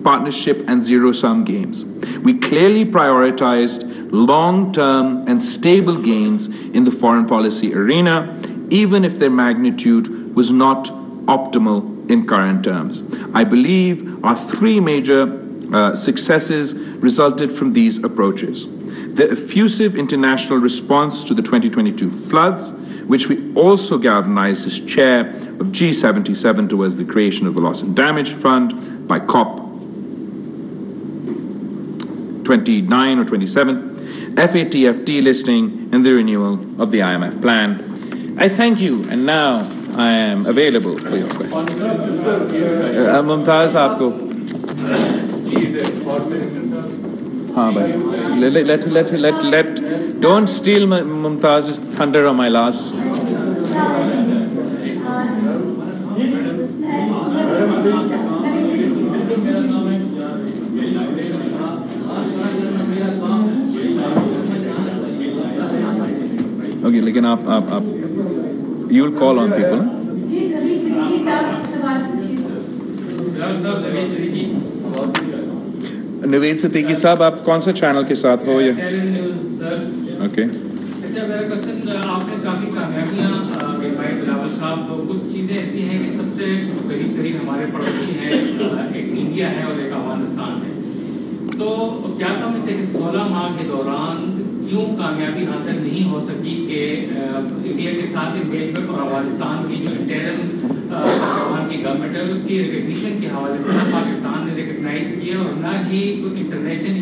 partnership and zero-sum games. We clearly prioritized long-term and stable gains in the foreign policy arena, even if their magnitude was not optimal in current terms. I believe our three major uh, successes resulted from these approaches. The effusive international response to the 2022 floods, which we also galvanized as chair of G77 towards the creation of the Loss and Damage Fund by COP 29 or 27, FATF listing and the renewal of the IMF plan. I thank you, and now I am available for your questions. Uh, Mumtaz, aapko. ہاں بھائی۔ Let let let let don't steal Mumtaz thunder on my last okay لیکن آپ آپ آپ you will call on people Naveed Siddiqui sahib, آپ کون سے channel کے ساتھ ہو یا؟ اوکے اچھا میرا کوشچن آپ نے کافی کامیابیاں بھائی بلاول صاحب، کچھ چیزیں ایسی ہیں کہ سب سے قریب قریب ہمارے پڑوسی ہیں ایک انڈیا ہے اور ایک افغانستان ہے۔ تو کیا سمجھتے ہیں کہ سولہ ماہ کے دوران کیوں کامیابی حاصل نہیں ہو سکی کہ انڈیا کے ساتھ انگیجمنٹ اور افغانستان کی جو انٹرن پاکستان کی گورنمنٹ ہے اس کی ریکگنیشن کے حوالے سے نہ پاکستان نے ریکگنائز کیا اور نہ ہی کوئی انٹرنیشنل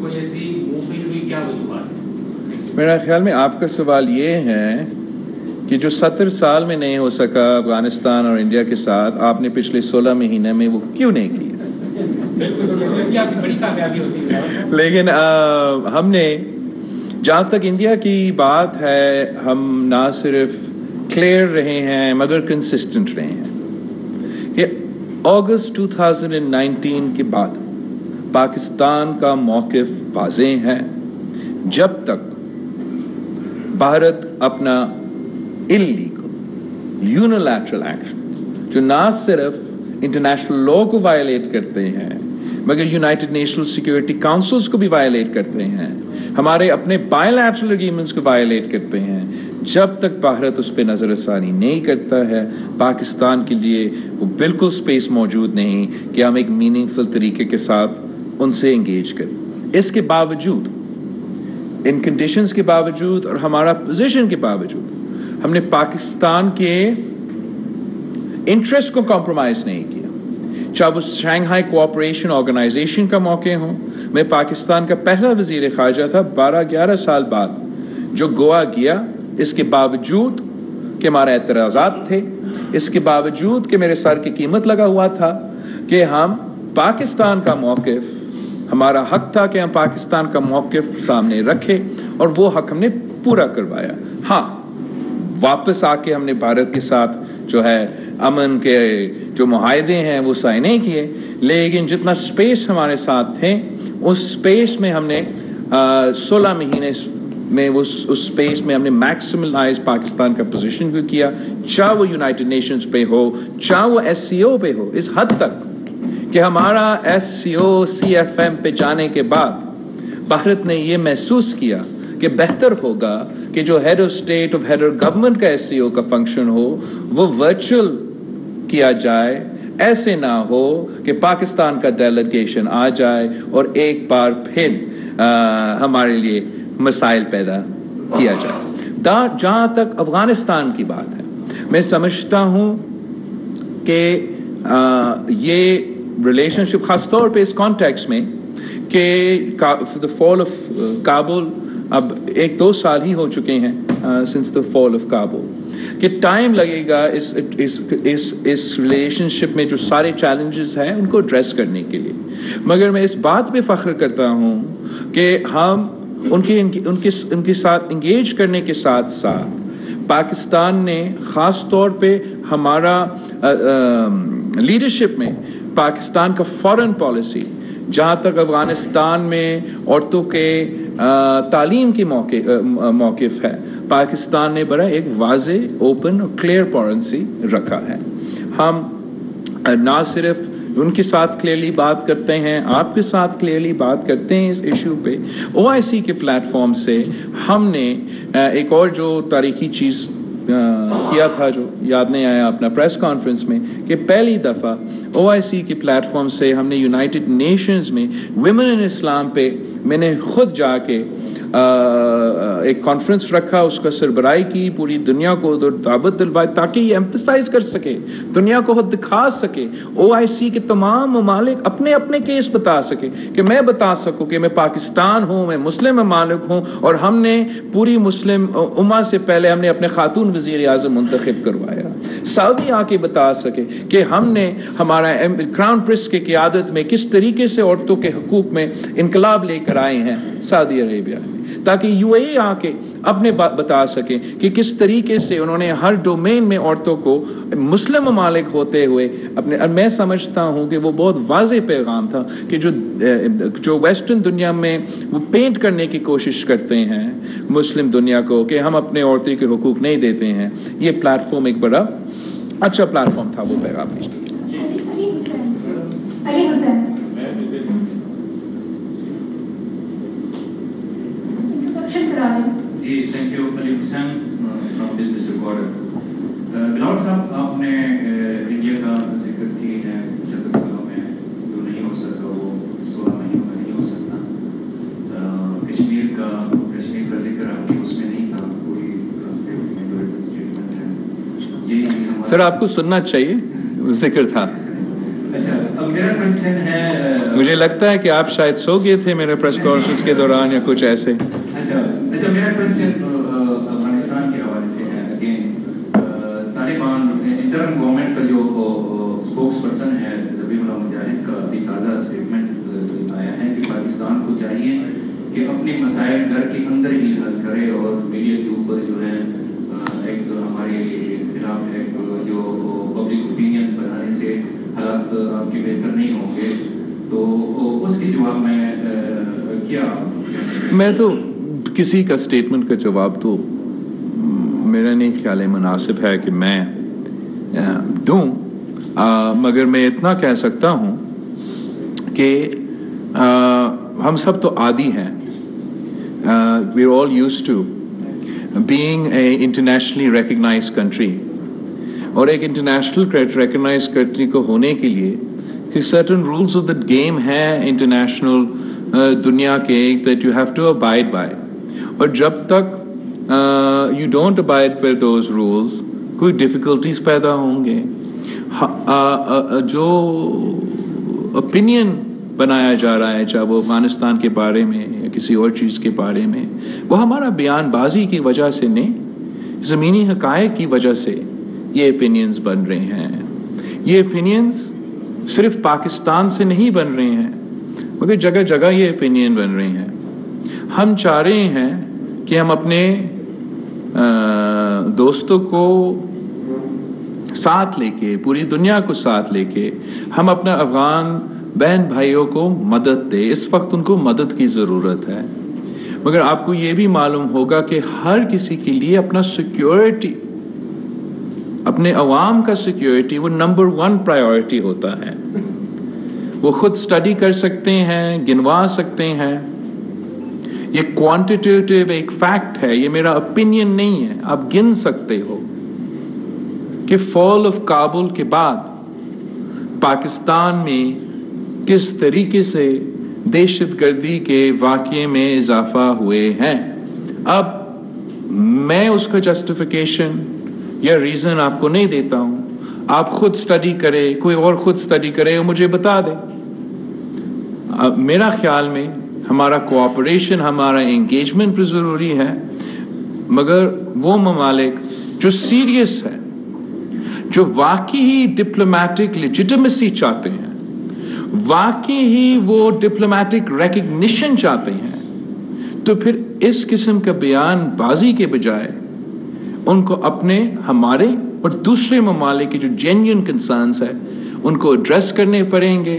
کوئی ایسی موومنٹ ہوئی کیا وجوہات میرا خیال میں آپ کا سوال یہ ہے کہ جو ستر سال میں نہیں ہو سکا افغانستان اور انڈیا کے ساتھ آپ نے پچھلے سولہ مہینے میں وہ کیوں نہیں کیا؟ لیکن ہم نے جہاں تک انڈیا کی بات ہے، ہم نہ صرف کلیئر رہے ہیں، مگر کنسسٹنٹ رہے ہیں کہ اگست ٹو تھاؤزنڈ نائنٹین کے بعد پاکستان کا موقف واضح ہے۔ جب تک بھارت اپنا انلیگل یونیلیٹرل ایکشن جو نہ صرف انٹرنیشنل لا کو وائلیٹ کرتے ہیں، مگر یونائٹڈ نیشنل سیکورٹی کاؤنسلس کو بھی وائلیٹ کرتے ہیں۔ ہمارے اپنے بائے لیٹرل اگریمنٹس کو وائلیٹ کرتے ہیں۔ جب تک بھارت اس پہ نظر ثانی نہیں کرتا ہے، پاکستان کے لیے وہ بالکل اسپیس موجود نہیں کہ ہم ایک میننگ فل طریقے کے ساتھ ان سے انگیج کریں۔ اس کے باوجود ان کنڈیشنز کے باوجود اور ہمارا پوزیشن کے باوجود، ہم نے پاکستان کے انٹرسٹ کو کمپرومائز نہیں کیا۔ چاہے وہ شنگھائی کوآپریشن آرگنائزیشن کا موقع ہو میں پاکستان کا پہلا وزیر خارجہ تھا بارہ گیارہ سال بعد، جو گوا گیا، اس کے باوجود کہ ہمارے اعتراضات تھے، اس کے باوجود کہ میرے سر کی قیمت لگا ہوا تھا کہ ہم پاکستان کا موقف، ہمارا حق تھا کہ ہم پاکستان کا موقف سامنے رکھے اور وہ حق ہم نے پورا کروایا۔ ہاں واپس آ کے ہم نے بھارت کے ساتھ جو ہے امن کے جو معاہدے ہیں وہ سائن نہیں کیے، لیکن جتنا اسپیس ہمارے ساتھ تھے اس اسپیس میں ہم نے سولہ مہینے میں وہ اس اسپیس میں ہم نے میکسیملائز پاکستان کا پوزیشن بھی کیا۔ چاہے وہ یونائٹڈ نیشنز پہ ہو، چاہے وہ ایس سی او پہ ہو، اس حد تک کہ ہمارا S C O C F M پہ جانے کے بعد بھارت نے یہ محسوس کیا کہ بہتر ہوگا کہ جو head of state of head of government کا ایس سی او کا فنکشن ہو، وہ ورچوئل کیا جائے۔ ایسے نہ ہو کہ پاکستان کا ڈیلیگیشن آ جائے اور ایک بار پھر ہمارے لیے مسائل پیدا کیا جائے۔ جہاں تک افغانستان کی بات ہے، میں سمجھتا ہوں کہ یہ ریلیشن شپ خاص طور پہ اس کانٹیکس میں کہ دا فال آف کابل اب ایک دو سال ہی ہو چکے ہیں since the fall of Kabul. کہ ٹائم لگے گا اس اس ریلیشن شپ میں جو سارے چیلنجز ہیں ان کو ایڈریس کرنے کے لیے۔ مگر میں اس بات پہ فخر کرتا ہوں کہ ہم ان کے ان کے ان کے ساتھ انگیج کرنے کے ساتھ ساتھ پاکستان نے خاص طور پہ ہمارا لیڈرشپ میں پاکستان کا فورن پالیسی جہاں تک افغانستان میں عورتوں کے تعلیم کی موقع موقف ہے۔ پاکستان نے بڑا ایک واضح اوپن اور کلیئر پالیسی رکھا ہے۔ ہم نہ صرف ان کے ساتھ کلیئرلی بات کرتے ہیں، آپ کے ساتھ کلیئرلی بات کرتے ہیں اس ایشو پہ۔ او آئی سی کے پلیٹ فارم سے ہم نے ایک اور جو تاریخی چیز کیا تھا جو یاد نہیں آیا اپنا پریس کانفرنس میں، کہ پہلی دفعہ او آئی سی کی پلیٹ فارم سے ہم نے یونائٹڈ نیشنز میں ویمن ان اسلام پہ میں نے خود جا کے ایک کانفرنس رکھا، اس کا سربراہی کی، پوری دنیا کو دعوت دلوائی تاکہ یہ ایمپسائز کر سکے، دنیا کو دکھا سکے او آئی سی کے تمام ممالک اپنے اپنے کیس بتا سکے کہ میں بتا سکوں کہ میں پاکستان ہوں، میں مسلم ممالک ہوں اور ہم نے پوری مسلم اما سے پہلے ہم نے اپنے خاتون وزیر اعظم منتخب کروایا۔ سعودی آ کے بتا سکے کہ ہم نے ہمارا کراؤن پرنس کے قیادت میں کس طریقے سے عورتوں کے حقوق میں انقلاب لے کر آئے ہیں۔ سعودی عربیہ۔ میں تاکہ یو اے آ کے اپنے بتا سکیں کہ کس طریقے سے انہوں نے ہر ڈومین میں عورتوں کو مسلم ممالک ہوتے ہوئے اپنے اور میں سمجھتا ہوں کہ وہ بہت واضح پیغام تھا کہ جو جو ویسٹرن دنیا میں وہ پینٹ کرنے کی کوشش کرتے ہیں مسلم دنیا کو کہ ہم اپنے عورتوں کے حقوق نہیں دیتے ہیں، یہ پلیٹ فارم ایک بڑا اچھا پلیٹ فارم تھا وہ پیغام جی thank you Ali Hussain from Business Recorder sahib آپ نے انڈیا کا ذکر کی ہے پچہتر سالوں میں جو نہیں ہو سکتا وہ سولہ مہینوں میں نہیں ہو سکتا کشمیر کا کشمیر کا ذکر آپ کی اس میں نہیں تھا کوئی اسٹیٹمنٹ ہے یہی سر آپ کو سننا چاہیے ذکر تھا مجھے لگتا ہے کہ آپ شاید سو گئے تھے میرے پریس کانفرنس کے دوران یا کچھ ایسے اچھا میرا کوشچن افغانستان کے حوالے سے ہے اگین طالبان انٹرم گورنمنٹ کا جو اسپوکس پرسن ہے زبی اللہ مجاہد کا ابھی تازہ اسٹیٹمنٹ آیا ہے کہ پاکستان کو چاہیے کہ اپنے مسائل گھر کے اندر ہی حل کرے اور میڈیا کے اوپر جو ہے ایک ہمارے خلاف ایک جو پبلک اوپینین بنانے سے حالات آپ کے بہتر نہیں ہوں گے، تو اس کے جواب میں کیا؟ میں تو کسی کا اسٹیٹمنٹ کا جواب تو میرا نہیں خیال مناسب ہے کہ میں دوں۔ مگر میں اتنا کہہ سکتا ہوں کہ ہم سب تو عادی ہیں۔ We are all used to being a internationally recognise country اور ایک انٹرنیشنل ریکگنائز کنٹری کو ہونے کے لیے کہ certain rules of the game ہے انٹرنیشنل دنیا کے that you have to abide by اور جب تک you don't abide by those rules کوئی ڈفیکلٹیز پیدا ہوں گے۔ جو اوپینین بنایا جا رہا ہے، چاہے وہ افغانستان کے بارے میں یا کسی اور چیز کے بارے میں، وہ ہمارا بیان بازی کی وجہ سے نہیں، زمینی حقائق کی وجہ سے یہ اوپینینز بن رہے ہیں۔ یہ اوپینینز صرف پاکستان سے نہیں بن رہے ہیں، مگر جگہ جگہ یہ اوپینین بن رہے ہیں۔ ہم چاہ رہے ہیں کہ ہم اپنے دوستوں کو ساتھ لے کے، پوری دنیا کو ساتھ لے کے ہم اپنا افغان بہن بھائیوں کو مدد دے اس وقت ان کو مدد کی ضرورت ہے۔ مگر آپ کو یہ بھی معلوم ہوگا کہ ہر کسی کے لیے اپنا سیکیورٹی اپنے عوام کا سیکیورٹی وہ نمبر ون پرائیورٹی ہوتا ہے۔ وہ خود اسٹڈی کر سکتے ہیں، گنوا سکتے ہیں۔ یہ کوانٹیٹیو ایک فیکٹ ہے، یہ میرا اوپینین نہیں ہے۔ آپ گن سکتے ہو کہ فال آف کابل کے بعد پاکستان میں کس طریقے سے دہشت گردی کے واقعے میں اضافہ ہوئے ہیں۔ اب میں اس کا جسٹیفیکیشن یا ریزن آپ کو نہیں دیتا ہوں۔ آپ خود اسٹڈی کرے کوئی اور خود اسٹڈی کرے اور مجھے بتا دے۔ اب میرا خیال میں ہمارا کوآپریشن ہمارا انگیجمنٹ بھی ضروری ہے، مگر وہ ممالک جو سیریس ہے، جو واقعی ہی ڈپلومیٹک لیجیٹمیسی چاہتے ہیں، واقعی ہی وہ ڈپلومیٹک ریکگنیشن چاہتے ہیں، تو پھر اس قسم کا بیان بازی کے بجائے ان کو اپنے، ہمارے اور دوسرے ممالک کے جو جینیون کنسرنس ہے ان کو ایڈریس کرنے پڑیں گے۔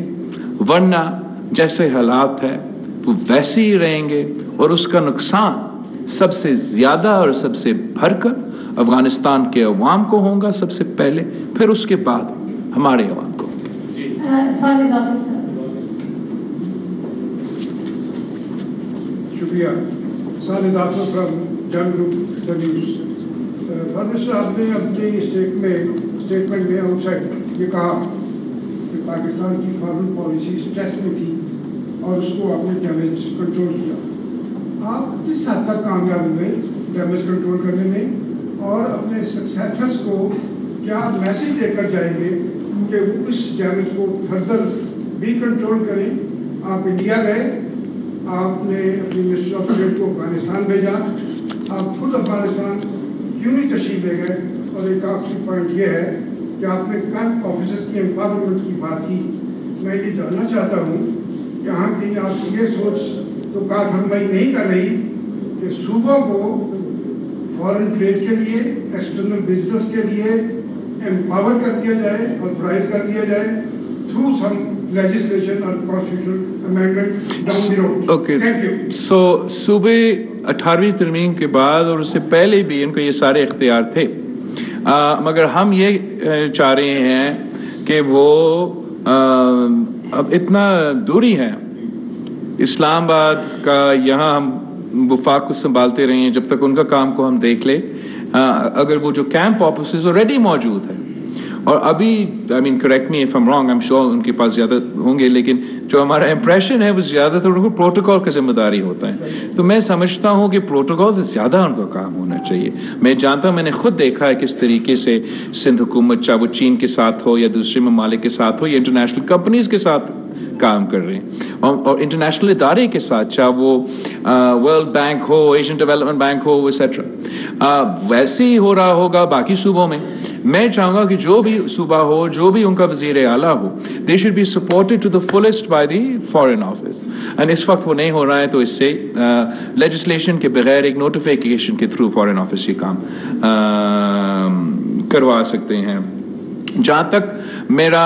ورنہ جیسے حالات ہے وہ ویسے ہی رہیں گے اور اس کا نقصان سب سے زیادہ اور سب سے بھر کر افغانستان کے عوام کو ہوں گا سب سے پہلے پھر اس کے بعد ہمارے عوام کو۔ شکریہ۔ فرنس آپ نے اسٹیٹمنٹ میں یہ کہا کہ پاکستان کی فارن پالیسی اسٹریس میں تھی؟ اور اس کو آپ نے ڈیمیج کنٹرول کیا۔ آپ کس حد تک کامیاب ہوئے ڈیمیج کنٹرول کرنے میں اور اپنے سکسیسرس کو کیا میسیج دے کر جائیں گے کہ وہ اس ڈیمیج کو فردر بھی کنٹرول کریں؟ آپ انڈیا گئے، آپ نے اپنی منسٹر آف اسٹیٹ کو افغانستان بھیجا، آپ خود افغانستان کیوں نہیں تشریف لے گئے اور ایک آخری پوائنٹ یہ ہے کہ آپ نے کیمپ آفیسرس کی امپاورمنٹ کی بات کی۔ میں یہ جاننا چاہتا ہوں کہ ہاں کہیں آپ یہ سوچ تو کار فرمائی نہیں کر رہی کہ صوبوں کو فورن ٹریڈ کے لیے ایکسٹرنل بزنس کے لیے امپاور کر دیا جائے اور کر دیا جائے تھرو سم لیجسلیشن اور constitution amendment down the road okay so صوبے اٹھارہویں ترمیم کے بعد اور اس سے پہلے بھی ان کو یہ سارے اختیار تھے. مگر ہم یہ چاہ رہے ہیں کہ وہ اب اتنا دوری ہے۔ اسلام آباد کا یہاں ہم وفاق کو سنبھالتے رہے ہیں، جب تک ان کا کام کو ہم دیکھ لیں۔ ہاں، اگر وہ جو کیمپ آفیسز آلریڈی موجود ہے اور ابھی I mean correct me if I'm wrong I'm sure ان کے پاس زیادہ ہوں گے، لیکن جو ہمارا امپریشن ہے، وہ زیادہ تر ان کو پروٹوکول کا ذمہ داری ہوتا ہے۔ تو میں سمجھتا ہوں کہ پروٹوکول سے زیادہ ان کا کام ہونا چاہیے۔ میں جانتا ہوں، میں نے خود دیکھا ہے کس طریقے سے سندھ حکومت، چاہے وہ چین کے ساتھ ہو یا دوسرے ممالک کے ساتھ ہو یا انٹرنیشنل کمپنیز کے ساتھ کام کر رہے ہیں۔ اور اور انٹرنیشنل ادارے کے ساتھ، چاہے وہ ورلڈ بینک ہو ایشین ڈیولپمنٹ بینک ہو ایسیٹرا ویسے ہی ہو رہا ہوگا باقی صوبوں میں۔ میں چاہوں گا کہ جو بھی صوبہ ہو، جو بھی ان کا وزیر اعلیٰ ہو they should be supported to the fullest by the foreign office and اس وقت وہ نہیں ہو رہا ہے تو اس سے لیجسلیشن کے بغیر ایک نوٹیفیکیشن کے تھرو فارن آفس یہ کام کروا سکتے ہیں۔ جہاں تک میرا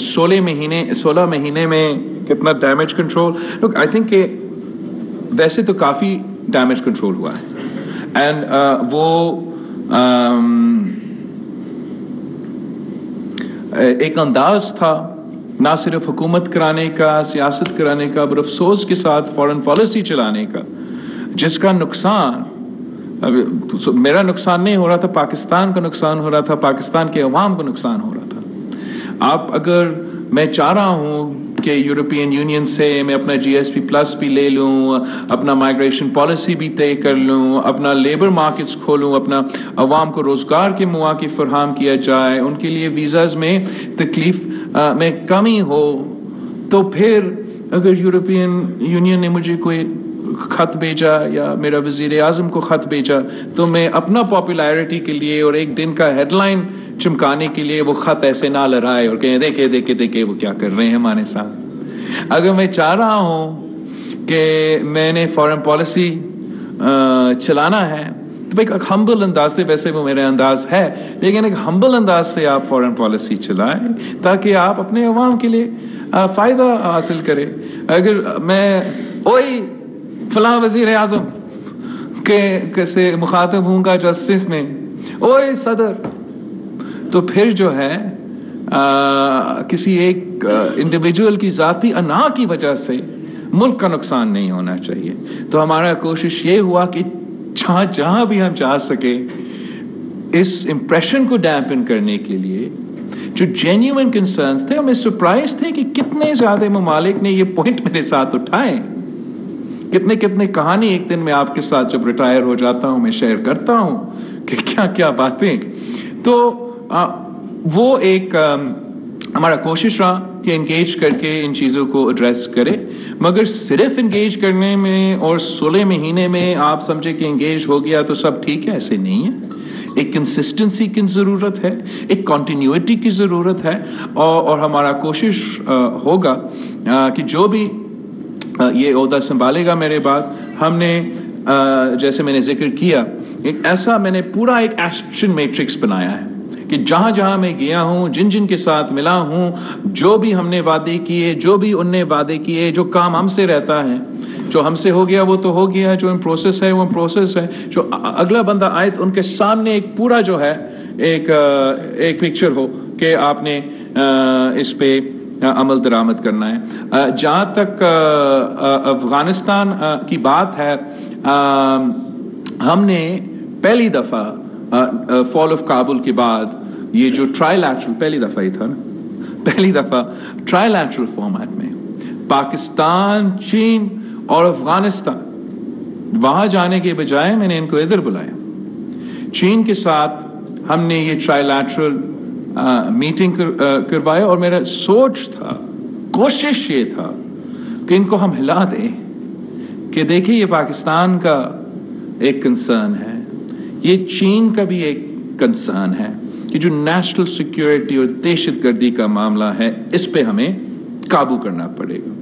سولہ مہینے سولہ مہینے میں کتنا damage control look I think کہ ویسے تو کافی ڈیمیج کنٹرول ہوا ہے۔ اینڈ وہ ایک انداز تھا نہ صرف حکومت کرانے کا، سیاست کرانے کا، بر افسوس کے ساتھ فورن پالیسی چلانے کا، جس کا نقصان میرا نقصان نہیں ہو رہا تھا، پاکستان کا نقصان ہو رہا تھا، پاکستان کے عوام کو نقصان ہو رہا تھا۔ آپ اگر میں چاہ رہا ہوں کہ یورپین یونین سے میں اپنا جی ایس پی پلس بھی لے لوں، اپنا مائگریشن پالیسی بھی طے کر لوں، اپنا لیبر مارکیٹس کھولوں، اپنا عوام کو روزگار کے مواقع فراہم کیا جائے، ان کے لیے ویزاز میں تکلیف میں کمی ہو، تو پھر اگر یورپین یونین نے مجھے کوئی خط بھیجا یا میرا وزیر اعظم کو خط بھیجا، تو میں اپنا پاپولیرٹی کے لیے اور ایک دن کا ہیڈ لائن چمکانے کے لیے وہ خط ایسے نہ لڑائے اور کہیں، دیکھے دیکھے دیکھے وہ کیا کر رہے ہیں ہمارے ساتھ۔ اگر میں چاہ رہا ہوں کہ میں نے فارن پالیسی چلانا ہے، تو ایک ہمبل انداز سے ویسے وہ میرا انداز ہے، لیکن ایک ہمبل انداز سے آپ فارن پالیسی چلائیں تاکہ آپ اپنے عوام کے لیے فائدہ حاصل کریں۔ اگر میں وہی فلاں وزیر اعظم کے سے مخاطب ہوں گا جسٹس میں؟ اوے صدر، تو پھر جو ہے کسی ایک انڈیویجول کی ذاتی انا کی وجہ سے ملک کا نقصان نہیں ہونا چاہیے۔ تو ہمارا کوشش یہ ہوا کہ جہاں جہاں بھی ہم چاہ سکے اس امپریشن کو ڈیمپن کرنے کے لیے جو جینیون کنسرنس تھے، ہمیں سرپرائز تھے کہ کتنے زیادہ ممالک نے یہ پوائنٹ میرے ساتھ اٹھائے۔ کتنے کتنے کہانی ایک دن میں آپ کے ساتھ جب ریٹائر ہو جاتا ہوں، میں شیئر کرتا ہوں کہ کیا کیا باتیں۔ تو وہ ایک ہمارا کوشش رہا کہ انگیج کر کے ان چیزوں کو ایڈریس کرے۔ مگر صرف انگیج کرنے میں اور سولہ مہینے میں آپ سمجھے کہ انگیج ہو گیا تو سب ٹھیک ہے، ایسے نہیں ہے۔ ایک کنسسٹنسی کی ضرورت ہے، ایک کنٹینیوٹی کی ضرورت ہے۔ اور اور ہمارا کوشش ہوگا کہ جو بھی یہ عہدہ سنبھالے گا میرے بعد۔ ہم نے جیسے میں نے ذکر کیا، ایک ایسا میں نے پورا ایک ایکشن میٹرکس بنایا ہے کہ جہاں جہاں میں گیا ہوں، جن جن کے ساتھ ملا ہوں، جو بھی ہم نے وعدے کیے، جو بھی ان نے وعدے کیے، جو کام ہم سے رہتا ہے، جو ہم سے ہو گیا وہ تو ہو گیا، جو ان پروسیس ہے وہ پروسیس ہے، جو اگلا بندہ آئے تو ان کے سامنے ایک پورا جو ہے، ایک ایک پکچر ہو کہ آپ نے اس پہ عمل درآمد کرنا ہے۔ جہاں تک افغانستان کی بات ہے ہم نے پہلی دفعہ فال آف کابل کے بعد یہ جو ٹرائل ایکشن پہلی دفعہ ہی تھا نا، پہلی دفعہ ٹرائی لیٹرل فارمیٹ میں پاکستان، چین اور افغانستان، وہاں جانے کے بجائے میں نے ان کو ادھر بلایا۔ چین کے ساتھ ہم نے یہ ٹرائی لیٹرل میٹنگ کروایا اور میرا سوچ تھا، کوشش یہ تھا کہ ان کو ہم ہلا دیں کہ دیکھیں یہ پاکستان کا ایک کنسرن ہے، یہ چین کا بھی ایک کنسرن ہے کہ جو نیشنل سیکیورٹی اور دہشت گردی کا معاملہ ہے، اس پہ ہمیں قابو کرنا پڑے گا۔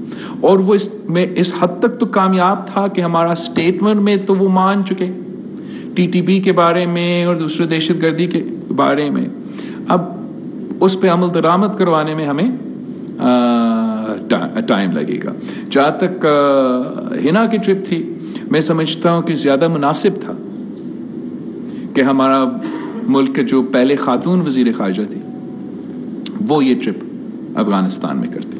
اور وہ اس میں، اس حد تک تو کامیاب تھا کہ ہمارا اسٹیٹمنٹ میں تو وہ مان چکے۔ ٹی ٹی پی کے بارے میں اور دوسرے دہشت گردی کے بارے میں۔ اب اس پہ عمل درآمد کروانے میں ہمیں ٹائم لگے گا۔ جہاں تک ہنا کی ٹرپ تھی، میں سمجھتا ہوں کہ زیادہ مناسب تھا کہ ہمارا ملک کے جو پہلے خاتون وزیر خارجہ تھی، وہ یہ ٹرپ افغانستان میں کرتی۔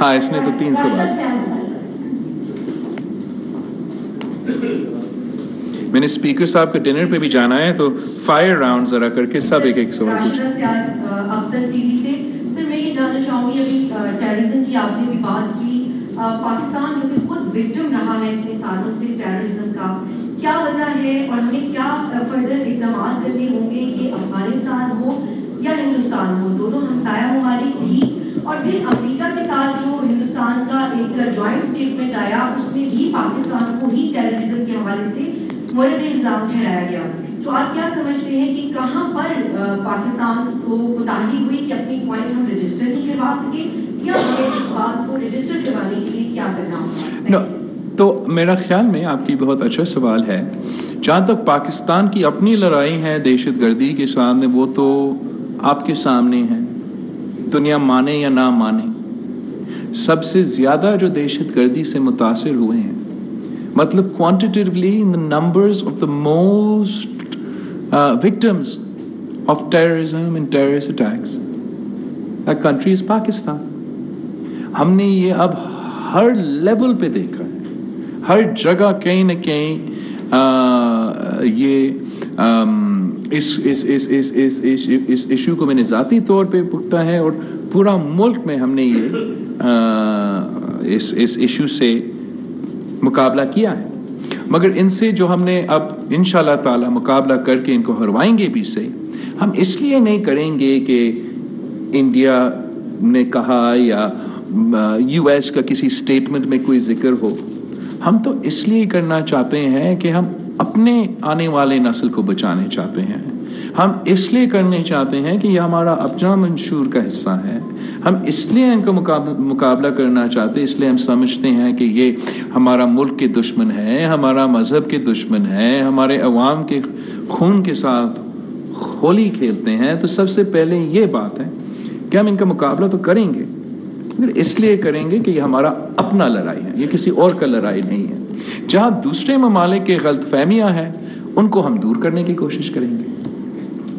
ہاں اس نے تو تین سوال۔ میں نے اسپیکر صاحب کے ڈنر پہ بھی جانا ہے تو فائر راؤنڈ ذرا کر کے سب ایک ایک سوال پوچھ اب تک ٹی وی سے. سر میں یہ جاننا چاہوں گی ابھی ٹیررزم کی آپ نے بھی بات کی. پاکستان جو کہ خود وکٹم رہا ہے اتنے سالوں سے ٹیررزم کا کیا وجہ ہے اور ہمیں کیا فردر اقدامات کرنے ہوں گے؟ کہ افغانستان ہو یا ہندوستان ہو؟ دونوں ہمسایہ ممالک بھی اور پھر امریکہ کے ساتھ جو ہندوستان کا ایک جوائنٹ اسٹیٹمنٹ آیا اس میں بھی پاکستان کو ہی ٹیررزم کے حوالے سے مورد الزام ٹھہرایا گیا۔ تو آپ کیا سمجھتے ہیں کہ کہاں پر پاکستان کو کوتاہی ہوئی کہ اپنی پوائنٹ ہم رجسٹر نہیں کروا سکے یا ہمیں اس بات کو رجسٹر کروانے کے لیے کیا کرنا ہوگا؟ تو میرا خیال میں آپ کی بہت اچھا سوال ہے۔ جہاں تک پاکستان کی اپنی لڑائی ہے دہشت گردی کے سامنے، وہ تو آپ کے سامنے ہے۔ دنیا مانے یا نہ مانے، سب سے زیادہ جو دہشت گردی سے متاثر ہوئے ہیں مطلب quantitatively in the numbers of the most victims of terrorism in terrorist attacks country is Pakistan ہم نے یہ اب ہر لیول پہ دیکھا ہے۔ ہر جگہ کہیں نہ کہیں یہ اس اس اس اس اس اس ایشو کو میں نے ذاتی طور پہ پکتا ہے اور پورا ملک میں ہم نے یہ اس اس ایشو سے مقابلہ کیا ہے۔ مگر ان سے جو ہم نے اب ان شاء اللہ تعالیٰ مقابلہ کر کے ان کو ہروائیں گے بھی سے ہم اس لیے نہیں کریں گے کہ انڈیا نے کہا یا یو ایس کا کسی اسٹیٹمنٹ میں کوئی ذکر ہو۔ ہم تو اس لیے کرنا چاہتے ہیں کہ ہم اپنے آنے والے نسل کو بچانے چاہتے ہیں۔ ہم اس لیے کرنے چاہتے ہیں کہ یہ ہمارا اپنا منشور کا حصہ ہے۔ ہم اس لیے ان کا مقابلہ کرنا چاہتے اس لیے ہم سمجھتے ہیں کہ یہ ہمارا ملک کے دشمن ہے ہمارا مذہب کے دشمن ہے ہمارے عوام کے خون کے ساتھ ہولی کھیلتے ہیں۔ تو سب سے پہلے یہ بات ہے کہ ہم ان کا مقابلہ تو کریں گے، مگر اس لیے کریں گے کہ یہ ہمارا اپنا لڑائی ہے، یہ کسی اور کا لڑائی نہیں ہے۔ جہاں دوسرے ممالک کے غلط فہمیاں ہیں، ان کو ہم دور کرنے کی کوشش کریں گے۔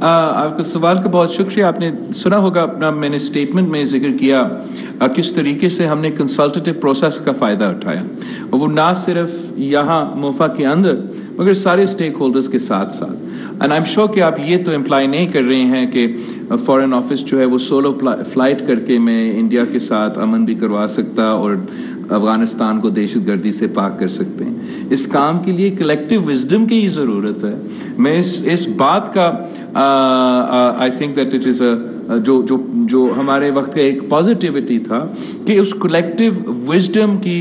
آپ کا سوال کا بہت شکریہ۔ آپ نے سنا ہوگا اپنا میں نے اسٹیٹمنٹ میں ذکر کیا کس طریقے سے ہم نے کنسلٹیو پروسیس کا فائدہ اٹھایا۔ اور وہ نہ صرف یہاں موفا کے اندر، مگر سارے اسٹیک ہولڈرس کے ساتھ ساتھ۔ اینڈ آئی ایم شیور کہ آپ یہ تو امپلائی نہیں کر رہے ہیں کہ فارن آفس جو ہے وہ سولو فلائٹ کر کے میں انڈیا کے ساتھ امن بھی کروا سکتا اور افغانستان کو دہشت گردی سے پاک کر سکتے ہیں۔ اس کام کے لیے کلیکٹیو وزڈم کی ہی ضرورت ہے۔ میں اس اس بات کا I think that it is جو جو جو ہمارے وقت کا ایک پازیٹیوٹی تھا کہ اس کلیکٹیو وزڈم کی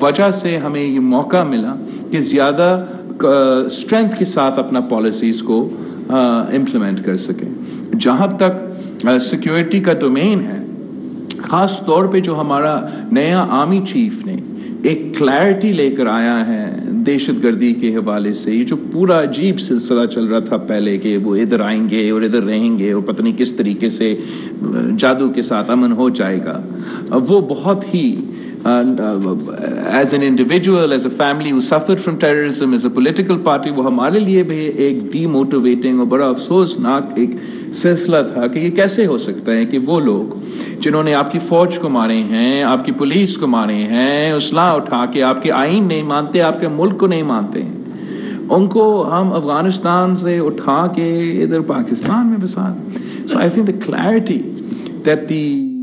وجہ سے ہمیں یہ موقع ملا کہ زیادہ اسٹرینتھ کے ساتھ اپنا پالیسیز کو امپلیمنٹ کر سکیں۔ جہاں تک سیکیورٹی کا ڈومین ہے خاص طور پہ جو ہمارا نیا آرمی چیف نے ایک کلیرٹی لے کر آیا ہے دہشت گردی کے حوالے سے، یہ جو پورا عجیب سلسلہ چل رہا تھا پہلے کہ وہ ادھر آئیں گے اور ادھر رہیں گے اور پتہ نہیں کس طریقے سے، جادو کے ساتھ امن ہو جائے گا۔ وہ بہت ہی as an individual as a family who suffer from terrorism as a political party وہ ہمارے لیے بھی ایک ڈی موٹیویٹنگ اور بڑا افسوسناک ایک سلسلہ تھا کہ یہ کیسے ہو سکتا ہے کہ وہ لوگ جنہوں نے آپ کی فوج کو مارے ہیں، آپ کی پولیس کو مارے ہیں اسلحہ اٹھا کے آپ کے آئین نہیں مانتے، آپ کے ملک کو نہیں مانتے۔ ہیں ان کو ہم افغانستان سے اٹھا کے ادھر پاکستان میں بسا۔ So I think the clarity that the